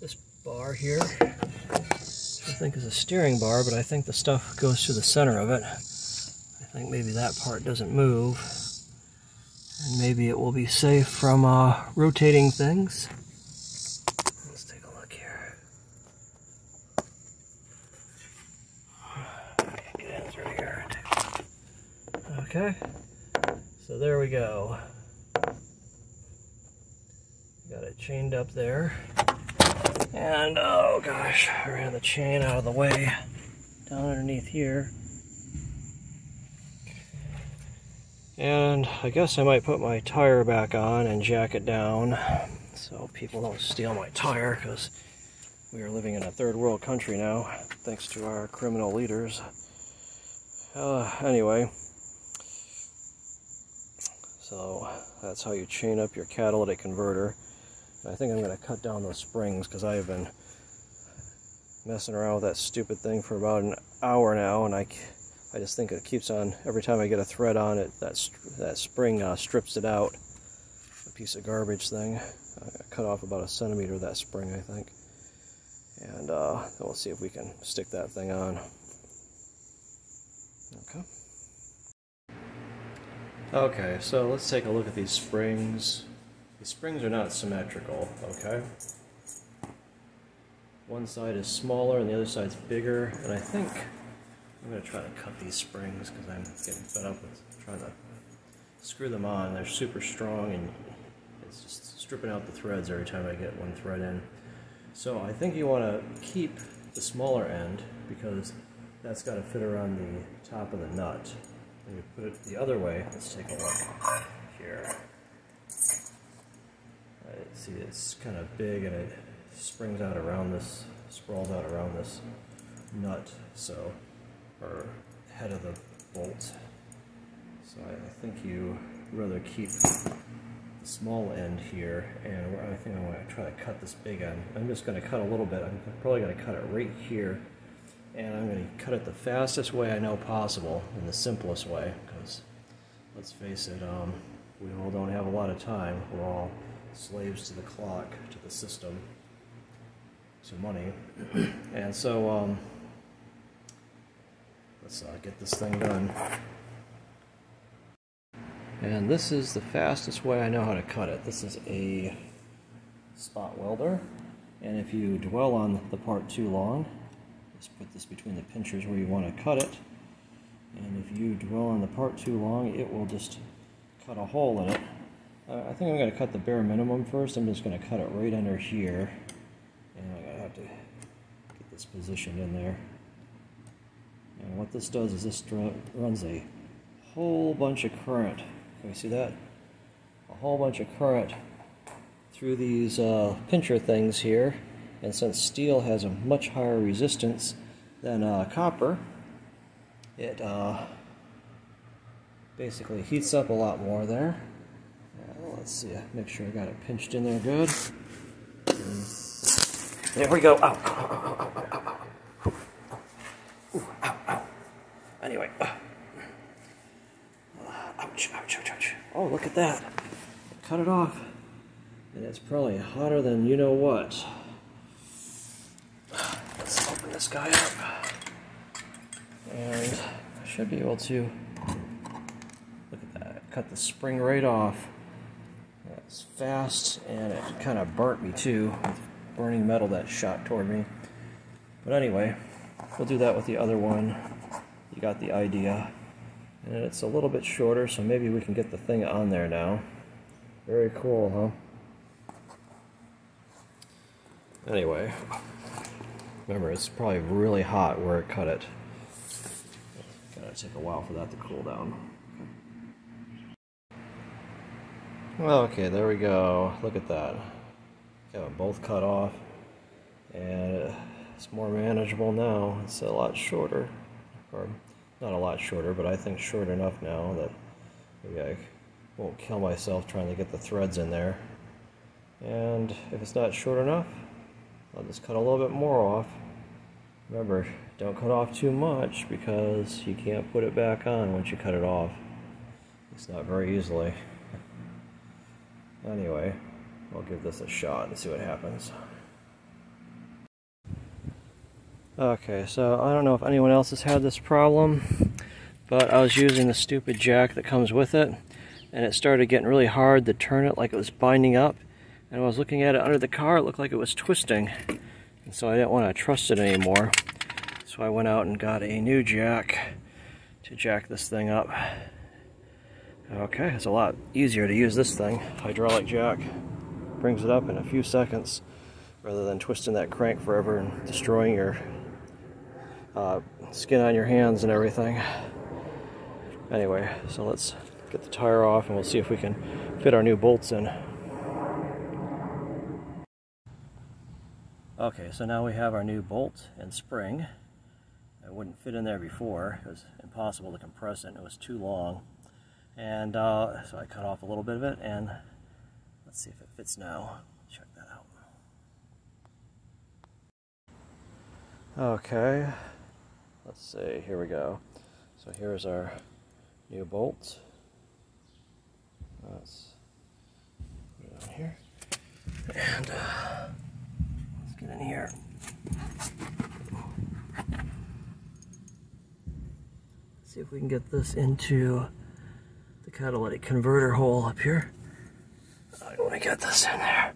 this bar here. I think is a steering bar, but I think the stuff goes to the center of it. I think maybe that part doesn't move. And maybe it will be safe from uh, rotating things. Let's take a look here. Get in through here. Okay, so there we go. Got it chained up there. And oh gosh, I ran the chain out of the way down underneath here. And I guess I might put my tire back on and jack it down so people don't steal my tire because we are living in a third world country now thanks to our criminal leaders. Uh, anyway, so that's how you chain up your catalytic converter. I think I'm going to cut down those springs because I have been messing around with that stupid thing for about an hour now, and I, I just think it keeps on, every time I get a thread on it, that, that spring uh, strips it out. A piece of garbage thing. I cut off about a centimeter of that spring, I think. And uh, we'll see if we can stick that thing on. Okay. Okay, so let's take a look at these springs. The springs are not symmetrical, okay? One side is smaller and the other side's bigger, and I think I'm going to try to cut these springs because I'm getting fed up with trying to screw them on. They're super strong and it's just stripping out the threads every time I get one thread in. So I think you want to keep the smaller end because that's got to fit around the top of the nut. And you put it the other way, let's take a look here see it's kind of big and it springs out around this, sprawls out around this nut, so, or head of the bolt. So I, I think you rather keep the small end here, and I think I'm going to try to cut this big end. I'm just going to cut a little bit. I'm probably going to cut it right here, and I'm going to cut it the fastest way I know possible, and the simplest way, because let's face it, um, we all don't have a lot of time. We're all slaves to the clock, to the system, to money, and so um, let's uh, get this thing done. And this is the fastest way I know how to cut it. This is a spot welder. And if you dwell on the part too long, just put this between the pinchers where you want to cut it. And if you dwell on the part too long, it will just cut a hole in it. Uh, I think I'm going to cut the bare minimum first. I'm just going to cut it right under here. And I'm going to have to get this positioned in there. And what this does is this runs a whole bunch of current can you see that? A whole bunch of current through these uh, pincher things here. And since steel has a much higher resistance than uh, copper, it uh, basically heats up a lot more there. Uh, let's see, make sure I got it pinched in there good. And there we go. Ow. Anyway. Ouch, ouch, ouch, ouch. Oh, look at that. Cut it off. And it's probably hotter than you know what. This guy up. And I should be able to, look at that, cut the spring right off. That's fast, and it kind of burnt me too, with burning metal that shot toward me. But anyway, we'll do that with the other one. You got the idea. And it's a little bit shorter, so maybe we can get the thing on there now. Very cool, huh? Anyway, remember it's probably really hot where it cut it. Gotta take a while for that to cool down. Okay, there we go. Look at that. Got them both cut off. And it's more manageable now. It's a lot shorter. Or not a lot shorter, but I think short enough now that maybe I won't kill myself trying to get the threads in there. And if it's not short enough, I'll just cut a little bit more off. Remember, don't cut off too much because you can't put it back on once you cut it off. It's not very easily. Anyway, I'll give this a shot and see what happens. Okay, so I don't know if anyone else has had this problem, but I was using the stupid jack that comes with it, and it started getting really hard to turn it like it was binding up. And I was looking at it under the car, it looked like it was twisting. And so I didn't want to trust it anymore. So I went out and got a new jack to jack this thing up. Okay, it's a lot easier to use this thing. Hydraulic jack brings it up in a few seconds rather than twisting that crank forever and destroying your uh, skin on your hands and everything. Anyway, so let's get the tire off and we'll see if we can fit our new bolts in. Okay, so now we have our new bolt and spring. It wouldn't fit in there before. It was impossible to compress it. It was too long. And uh, so I cut off a little bit of it and let's see if it fits now. Check that out. Okay, let's see, here we go. So here's our new bolt. Let's put it on here. And uh, in here. See if we can get this into the catalytic converter hole up here. I want to get this in there.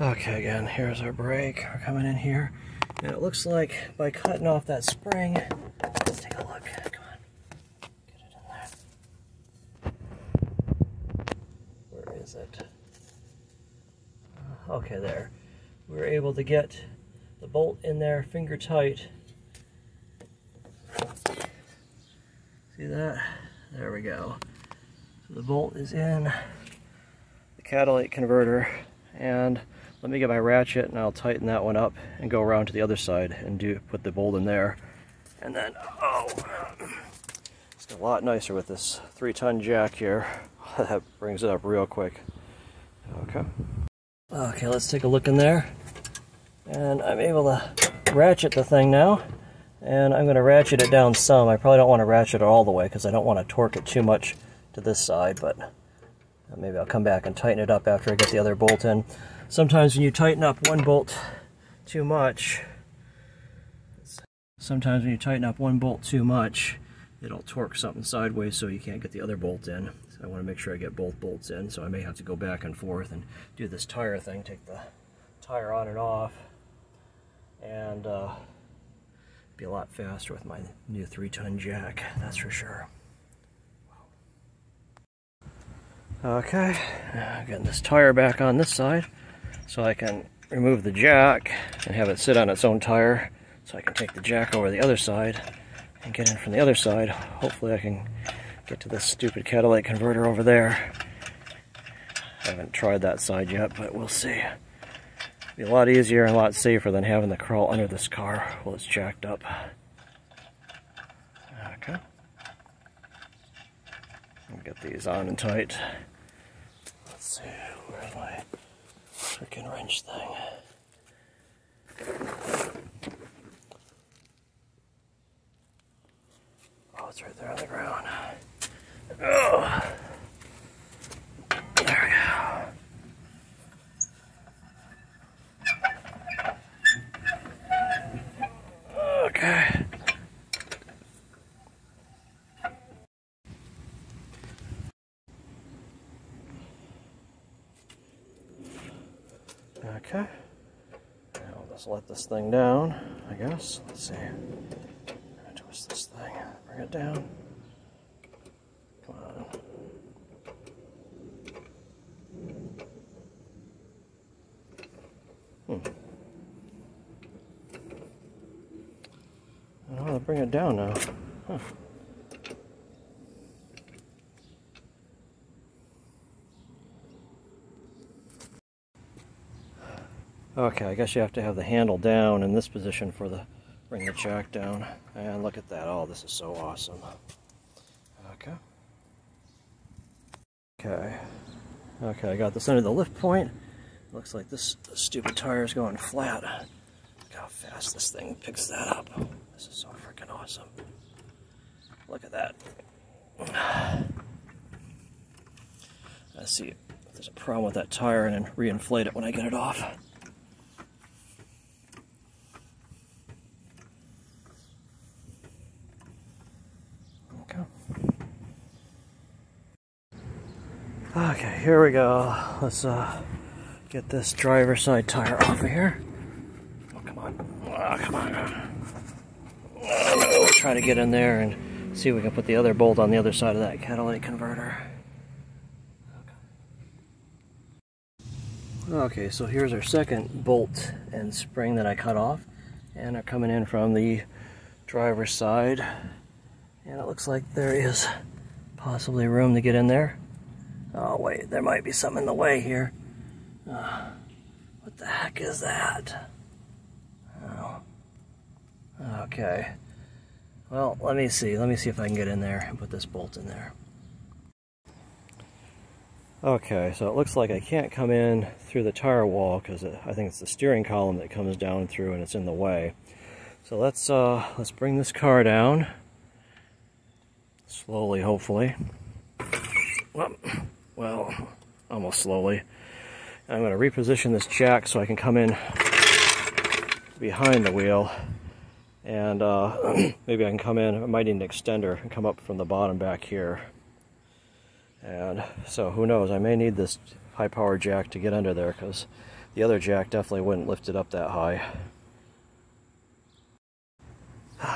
Okay, again, here's our brake. We're coming in here. And it looks like by cutting off that spring, let's take a look. Come on, get it in there. Where is it? Uh, okay, there. We were able to get the bolt in there finger tight. See that? There we go. So the bolt is in the catalytic converter and let me get my ratchet and I'll tighten that one up and go around to the other side and do put the bolt in there. And then, oh, it's a lot nicer with this three ton jack here. that brings it up real quick. Okay. Okay, let's take a look in there. And I'm able to ratchet the thing now. And I'm going to ratchet it down some. I probably don't want to ratchet it all the way because I don't want to torque it too much to this side, but uh, maybe I'll come back and tighten it up after I get the other bolt in. Sometimes when you tighten up one bolt too much, sometimes when you tighten up one bolt too much, it'll torque something sideways so you can't get the other bolt in. I want to make sure I get both bolts in, so I may have to go back and forth and do this tire thing, take the tire on and off, and uh, be a lot faster with my new three-ton jack, that's for sure. Okay, getting this tire back on this side so I can remove the jack and have it sit on its own tire so I can take the jack over the other side and get in from the other side. Hopefully I can get to this stupid catalytic converter over there. I haven't tried that side yet, but we'll see. It'll be a lot easier and a lot safer than having to crawl under this car while it's jacked up. Okay. Get these on and tight. Let's see, where's my freaking wrench thing? Oh, it's right there on the ground. Oh. There we go. Okay. Okay. Now let's let this thing down, I guess. Let's see. I'm gonna Twist this thing, bring it down. Come on. Hmm. I want to bring it down now. Okay, I guess you have to have the handle down in this position for the bring the jack down. And look at that. Oh, this is so awesome. Okay. Okay. Okay, I got this under the lift point. Looks like this stupid tire is going flat. Look how fast this thing picks that up. This is so freaking awesome. Look at that. Let's see if there's a problem with that tire and then reinflate it when I get it off. Okay, here we go. Let's uh, get this driver side tire off of here. Oh, come on. Oh, come on. we'll try to get in there and see if we can put the other bolt on the other side of that catalytic converter. Okay, so here's our second bolt and spring that I cut off. And they're coming in from the driver's side. And it looks like there is possibly room to get in there. Oh, wait, there might be something in the way here. Uh, what the heck is that? Oh. Okay. Well, let me see. Let me see if I can get in there and put this bolt in there. Okay, so it looks like I can't come in through the tire wall because I think it's the steering column that comes down through and it's in the way. So let's uh, let's bring this car down slowly, hopefully. Well, well, almost slowly. I'm going to reposition this jack so I can come in behind the wheel and uh, maybe I can come in, I might need an extender and come up from the bottom back here. And so who knows, I may need this high power jack to get under there because the other jack definitely wouldn't lift it up that high.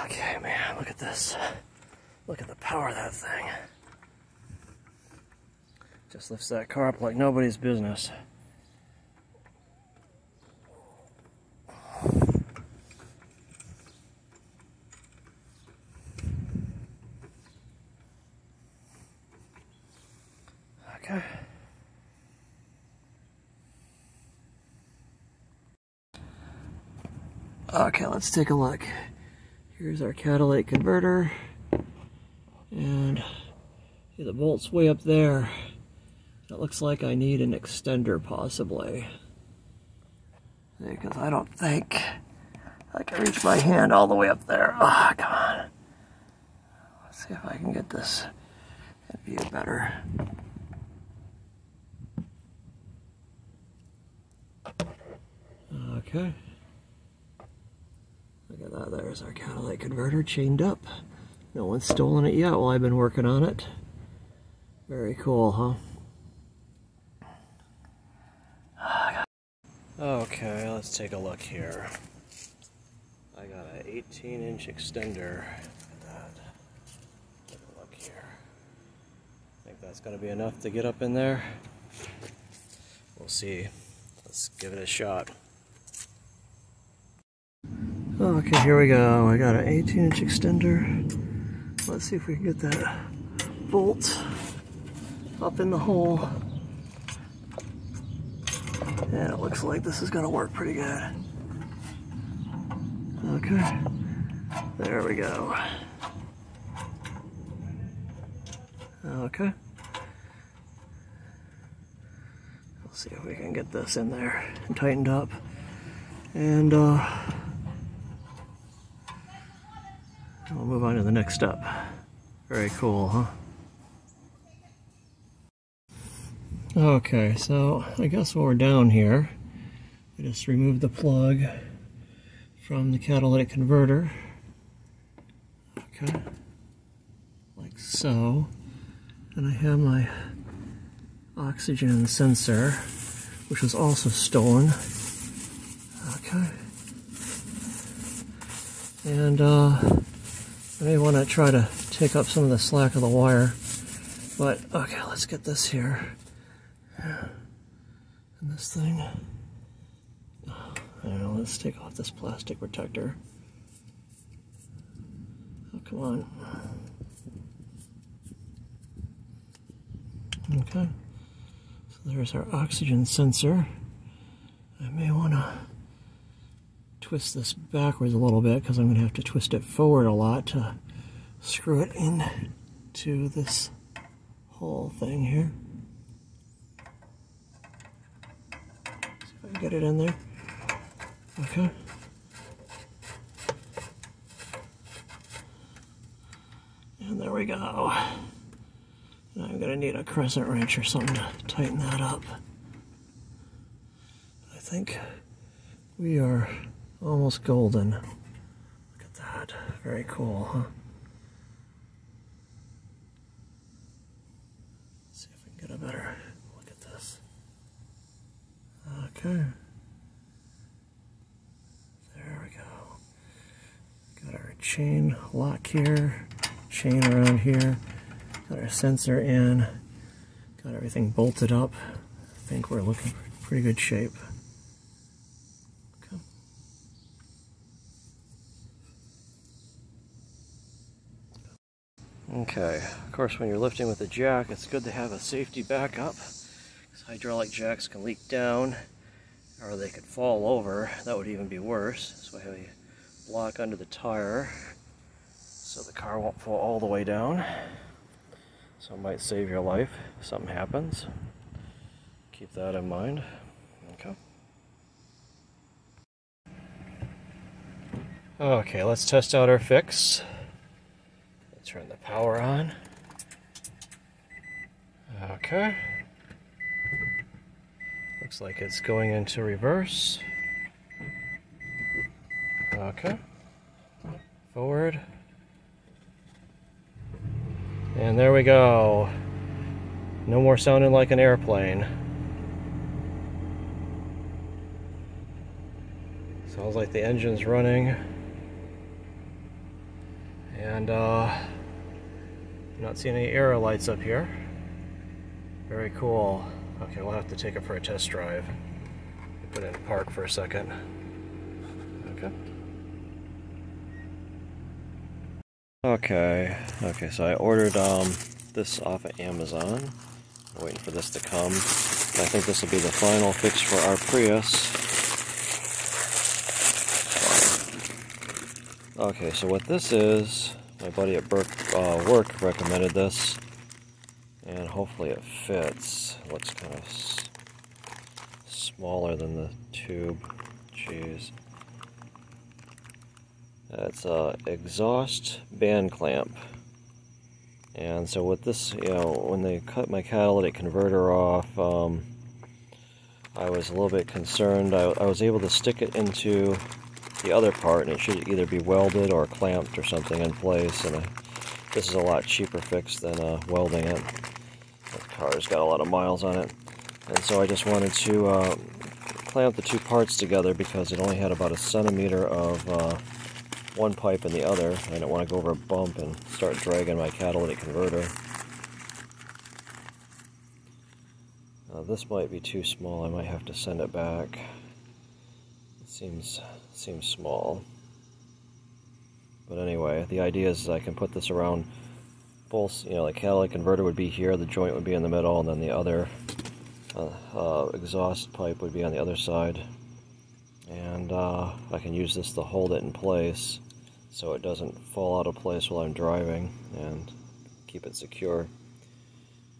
Okay, man, look at this. Look at the power of that thing. Just lifts that car up like nobody's business. Okay. Okay, let's take a look. Here's our catalytic converter. And the bolt's way up there. It looks like I need an extender possibly. Because I don't think I can reach my hand all the way up there. Oh, come on. Let's see if I can get this view better. Okay. Look at that, there's our catalytic converter chained up. No one's stolen it yet while I've been working on it. Very cool, huh? Okay, let's take a look here. I got an 18 inch extender. Look. Take a look here. Think that's gonna be enough to get up in there? We'll see. Let's give it a shot. Okay, here we go. I got an 18 inch extender. Let's see if we can get that bolt up in the hole. And it looks like this is gonna work pretty good. Okay, there we go. Okay. Let's see if we can get this in there and tightened up. And uh, we'll move on to the next step. Very cool, huh? Okay, so I guess while we're down here, I just removed the plug from the catalytic converter. Okay, like so. And I have my oxygen sensor, which was also stolen. Okay. And uh, I may want to try to take up some of the slack of the wire. But, okay, let's get this here. This thing, let's take off this plastic protector. Oh, come on. Okay, so there's our oxygen sensor. I may want to twist this backwards a little bit because I'm going to have to twist it forward a lot to screw it in to this whole thing here. Get it in there. Okay. And there we go. Now I'm gonna need a crescent wrench or something to tighten that up. I think we are almost golden. Look at that. Very cool, huh? Let's see if we can get a better Okay. There we go. Got our chain lock here, chain around here, got our sensor in, got everything bolted up. I think we're looking pretty good shape. Okay. Okay, of course when you're lifting with a jack, it's good to have a safety backup. Hydraulic jacks can leak down or they could fall over. That would even be worse. So I have a block under the tire so the car won't fall all the way down. So it might save your life if something happens. Keep that in mind. Okay. Okay, let's test out our fix. Let's turn the power on. Okay. Looks like it's going into reverse. Okay. Forward. And there we go. No more sounding like an airplane. Sounds like the engine's running. And uh, not seeing any arrow lights up here. Very cool. Okay, we'll have to take it for a test drive. Put it in park for a second. Okay. Okay, okay, so I ordered um, this off of Amazon. I'm waiting for this to come. I think this will be the final fix for our Prius. Okay, so what this is, my buddy at Burke, uh, work recommended this, and hopefully it fits. It looks kind of smaller than the tube. Jeez. It's a exhaust band clamp. And so with this, you know, when they cut my catalytic converter off, um, I was a little bit concerned. I, I, was able to stick it into the other part, and it should either be welded or clamped or something in place. And I, this is a lot cheaper fix than uh, welding it. The car's got a lot of miles on it. And so I just wanted to uh, clamp the two parts together because it only had about a centimeter of uh, one pipe in the other. I didn't want to go over a bump and start dragging my catalytic converter. Uh, this might be too small. I might have to send it back. It seems seems small. But anyway, the idea is I can put this around both, you know, the catalytic converter would be here, the joint would be in the middle, and then the other uh, uh, exhaust pipe would be on the other side. And uh, I can use this to hold it in place so it doesn't fall out of place while I'm driving and keep it secure.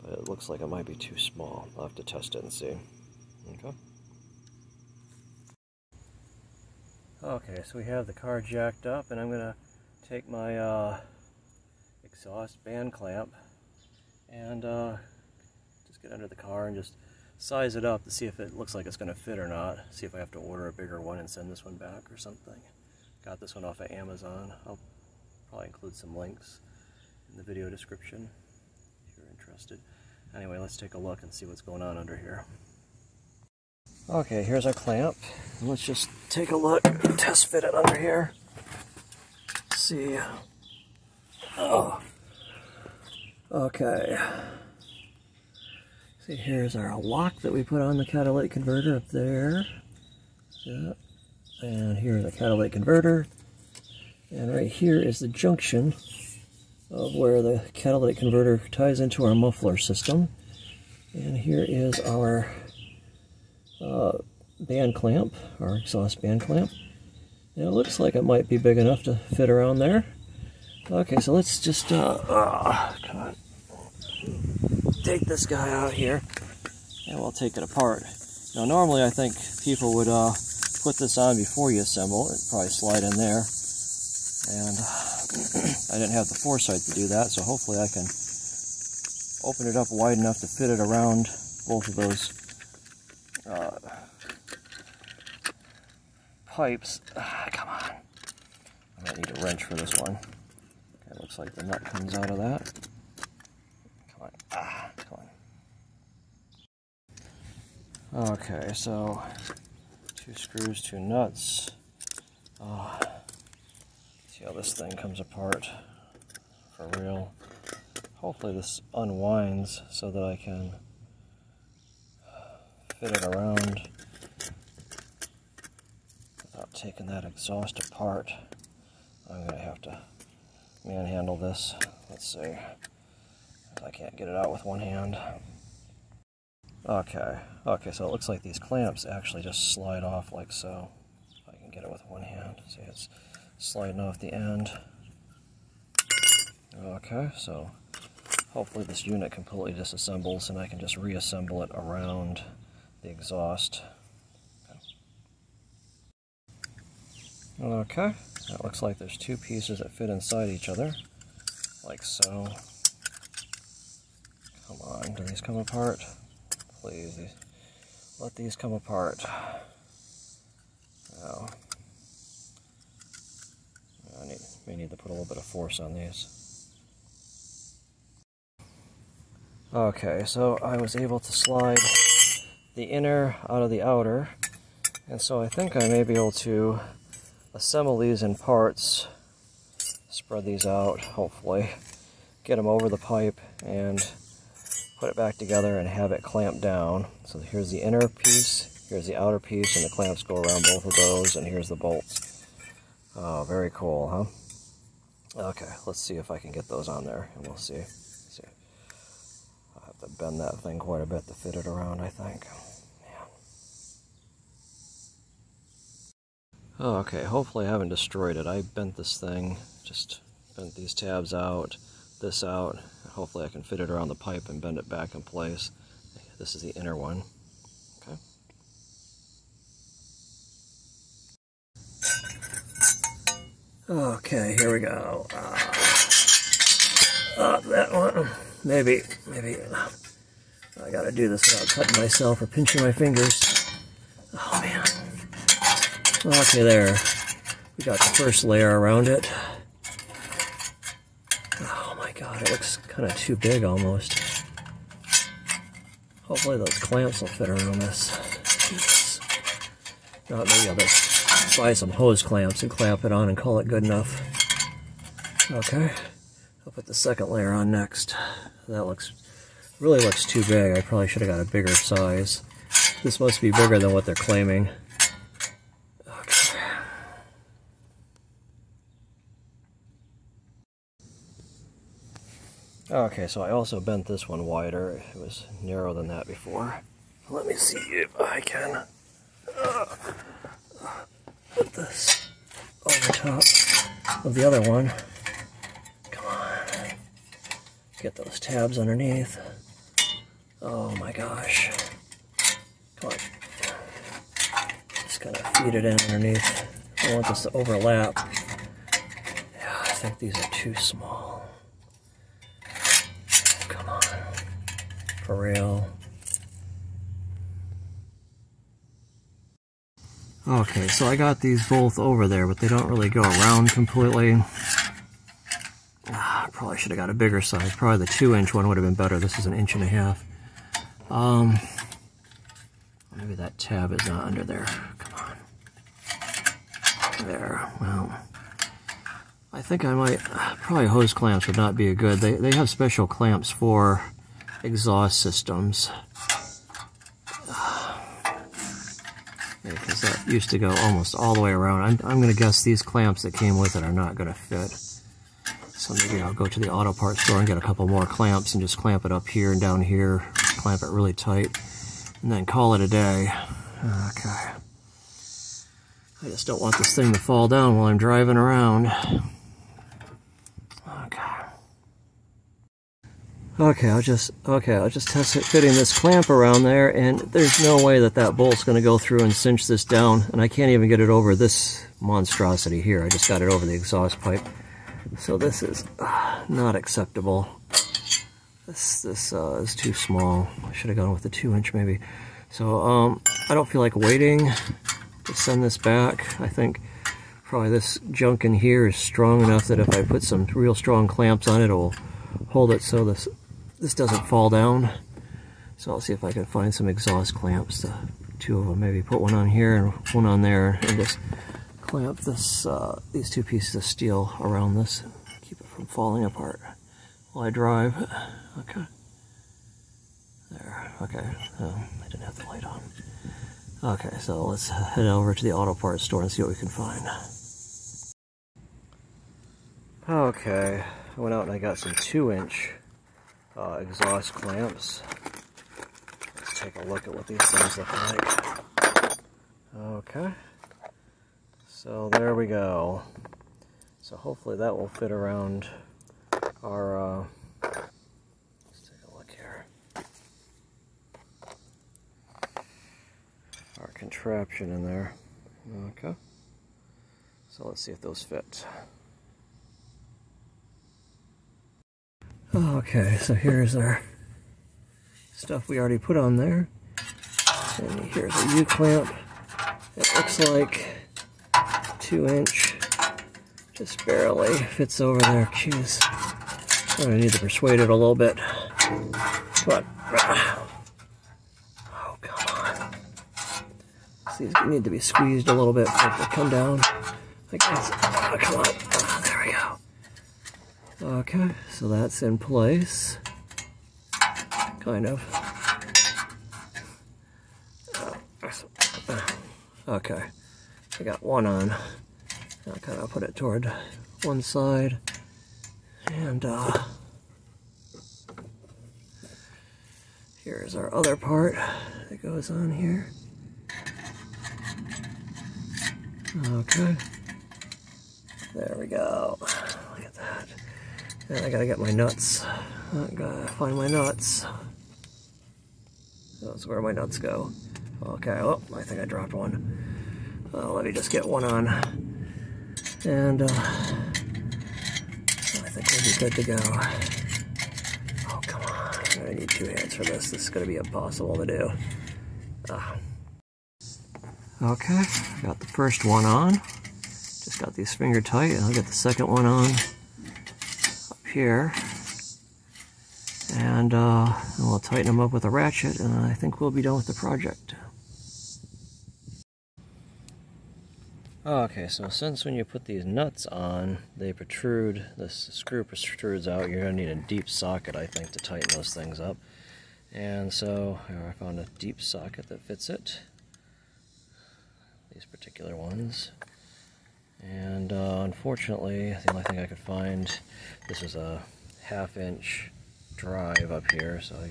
But it looks like it might be too small. I'll have to test it and see. Okay. Okay so we have the car jacked up and I'm gonna take my uh, exhaust band clamp and uh, just get under the car and just size it up to see if it looks like it's going to fit or not. See if I have to order a bigger one and send this one back or something. Got this one off of Amazon. I'll probably include some links in the video description if you're interested. Anyway, let's take a look and see what's going on under here. Okay, here's our clamp. Let's just take a look, test fit it under here. See. Oh. Okay. See, here's our lock that we put on the catalytic converter up there. And here's the catalytic converter. And right here is the junction of where the catalytic converter ties into our muffler system. And here is our uh, band clamp, our exhaust band clamp. And it looks like it might be big enough to fit around there. Okay, so let's just, uh, uh, take this guy out here and we'll take it apart. Now normally I think people would uh, put this on before you assemble it, probably slide in there. And I didn't have the foresight to do that, so hopefully I can open it up wide enough to fit it around both of those uh, pipes. Ah, come on. I might need a wrench for this one. Looks like the nut comes out of that. Come on. Ah, okay, so two screws, two nuts. Oh, see how this thing comes apart for real. Hopefully this unwinds so that I can fit it around without taking that exhaust apart. I'm going to have to manhandle this. Let's see. I can't get it out with one hand. Okay, okay, so it looks like these clamps actually just slide off like so. If I can get it with one hand. See, it's sliding off the end. Okay, so hopefully this unit completely disassembles and I can just reassemble it around the exhaust. Okay, that looks like there's two pieces that fit inside each other, like so. Come on, do these come apart? please. Let these come apart. Now, I need, may need to put a little bit of force on these. Okay, so I was able to slide the inner out of the outer, and so I think I may be able to assemble these in parts, spread these out, hopefully, get them over the pipe, and put it back together and have it clamped down. So here's the inner piece, here's the outer piece, and the clamps go around both of those, and here's the bolts. Oh, very cool, huh? Okay, let's see if I can get those on there, and we'll see. see. I'll have to bend that thing quite a bit to fit it around, I think. Oh, okay, hopefully I haven't destroyed it. I bent this thing just bent these tabs out, this out. Hopefully I can fit it around the pipe and bend it back in place. This is the inner one. Okay. Okay, here we go. Uh, that one, maybe, maybe. Uh, I gotta do this without cutting myself or pinching my fingers. Oh man. Okay, there. We got the first layer around it. Oh my god, it looks kind of too big almost. Hopefully those clamps will fit around this. Not maybe I'll just buy some hose clamps and clamp it on and call it good enough. Okay. I'll put the second layer on next. That looks really looks too big. I probably should have got a bigger size. This must be bigger than what they're claiming. Okay, so I also bent this one wider. It was narrower than that before. Let me see if I can uh, put this over top of the other one. Come on. Get those tabs underneath. Oh my gosh. Come on. Just gotta feed it in underneath. I want this to overlap. Yeah, I think these are too small. Come on. For real. Okay, so I got these both over there, but they don't really go around completely. Ah, probably should have got a bigger size. Probably the two inch one would have been better. This is an inch and a half. Um, maybe that tab is not under there. Come on. There. Well, I think I might. Probably hose clamps would not be a good. They they have special clamps for exhaust systems. Because that used to go almost all the way around. I'm, I'm going to guess these clamps that came with it are not going to fit. So maybe I'll go to the auto parts store and get a couple more clamps and just clamp it up here and down here clamp it really tight, and then call it a day. Okay. I just don't want this thing to fall down while I'm driving around. Okay. Okay, I'll just okay, I'll just test it fitting this clamp around there, and there's no way that that bolt's going to go through and cinch this down, and I can't even get it over this monstrosity here. I just got it over the exhaust pipe, so this is uh, not acceptable. This this uh, is too small. I should have gone with the two inch maybe. So um, I don't feel like waiting to send this back. I think probably this junk in here is strong enough that if I put some real strong clamps on it, it'll hold it so this this doesn't fall down. So I'll see if I can find some exhaust clamps. Two of them, maybe put one on here and one on there, and just clamp this uh, these two pieces of steel around this, keep it from falling apart while I drive. Okay. There. Okay. Oh, I didn't have the light on. Okay, so let's head over to the auto parts store and see what we can find. Okay, I went out and I got some two inch uh, exhaust clamps. Let's take a look at what these things look like. Okay, so there we go. So hopefully that will fit around our uh, let's take a look here. Our contraption in there. Okay. So let's see if those fit. Okay, so here's our stuff we already put on there. And here's a U-clamp. It looks like two inch, just barely fits over there. Jeez, I'm gonna need to persuade it a little bit, but uh, oh come on. These need to be squeezed a little bit for it to come down. I guess. Oh, come on. Oh, there we go. Okay, so that's in place. Kind of. Okay, I got one on. I'll kind of put it toward one side. And, uh, here's our other part that goes on here. Okay. There we go. Look at that. And I gotta get my nuts. I gotta find my nuts. That's where my nuts go. Okay, oh, I think I dropped one. Uh, let me just get one on. And uh, I think we'll be good to go. Oh, come on. I need two hands for this. This is to be impossible to do. Ah. Okay, got the first one on. Just got these finger tight, I'll get the second one on here. And, uh, we'll tighten them up with a ratchet, and I think we'll be done with the project. Okay, so since when you put these nuts on, they protrude, this screw protrudes out, you're going to need a deep socket, I think, to tighten those things up. And so I found a deep socket that fits it. These particular ones. And uh, unfortunately, the only thing I could find, this is a half inch drive up here, so I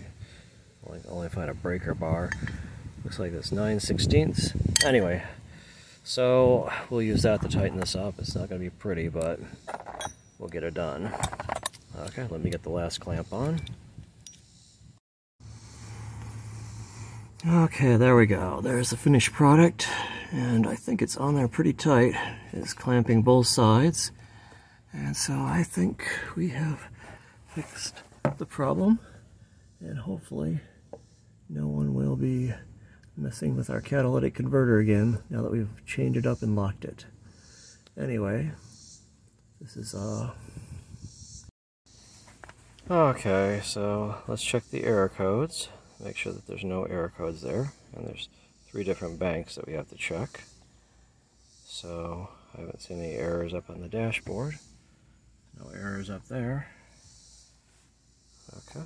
only, only find a breaker bar. Looks like it's 9 16ths. Anyway, so we'll use that to tighten this up. It's not going to be pretty, but we'll get it done. Okay, let me get the last clamp on. Okay, there we go. There's the finished product, and I think it's on there pretty tight. It's clamping both sides, and so I think we have fixed the problem, and hopefully no one will be messing with our catalytic converter again now that we've changed it up and locked it. Anyway, this is uh Okay, so let's check the error codes. Make sure that there's no error codes there. And there's three different banks that we have to check. So I haven't seen any errors up on the dashboard. No errors up there. Okay.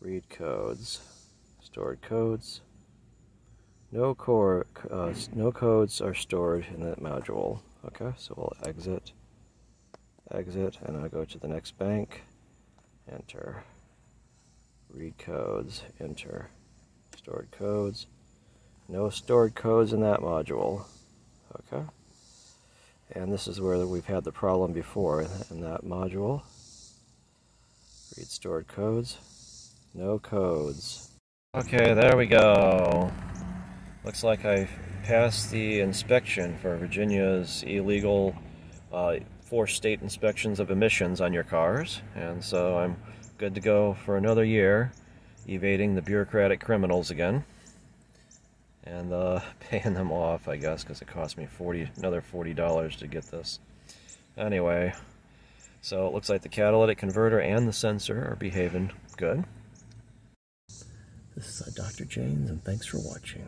Read codes stored codes. No core, uh, no codes are stored in that module. Okay, so we'll exit, exit, and I'll go to the next bank. Enter. Read codes. Enter. Stored codes. No stored codes in that module. Okay. And this is where we've had the problem before in that module. Read stored codes. No codes. Okay, there we go. Looks like I passed the inspection for Virginia's illegal uh, four state inspections of emissions on your cars. And so I'm good to go for another year, evading the bureaucratic criminals again. And uh, paying them off, I guess, because it cost me 40 another $40 to get this. Anyway, so it looks like the catalytic converter and the sensor are behaving good. This is uh, Dr. Jaynes, and thanks for watching.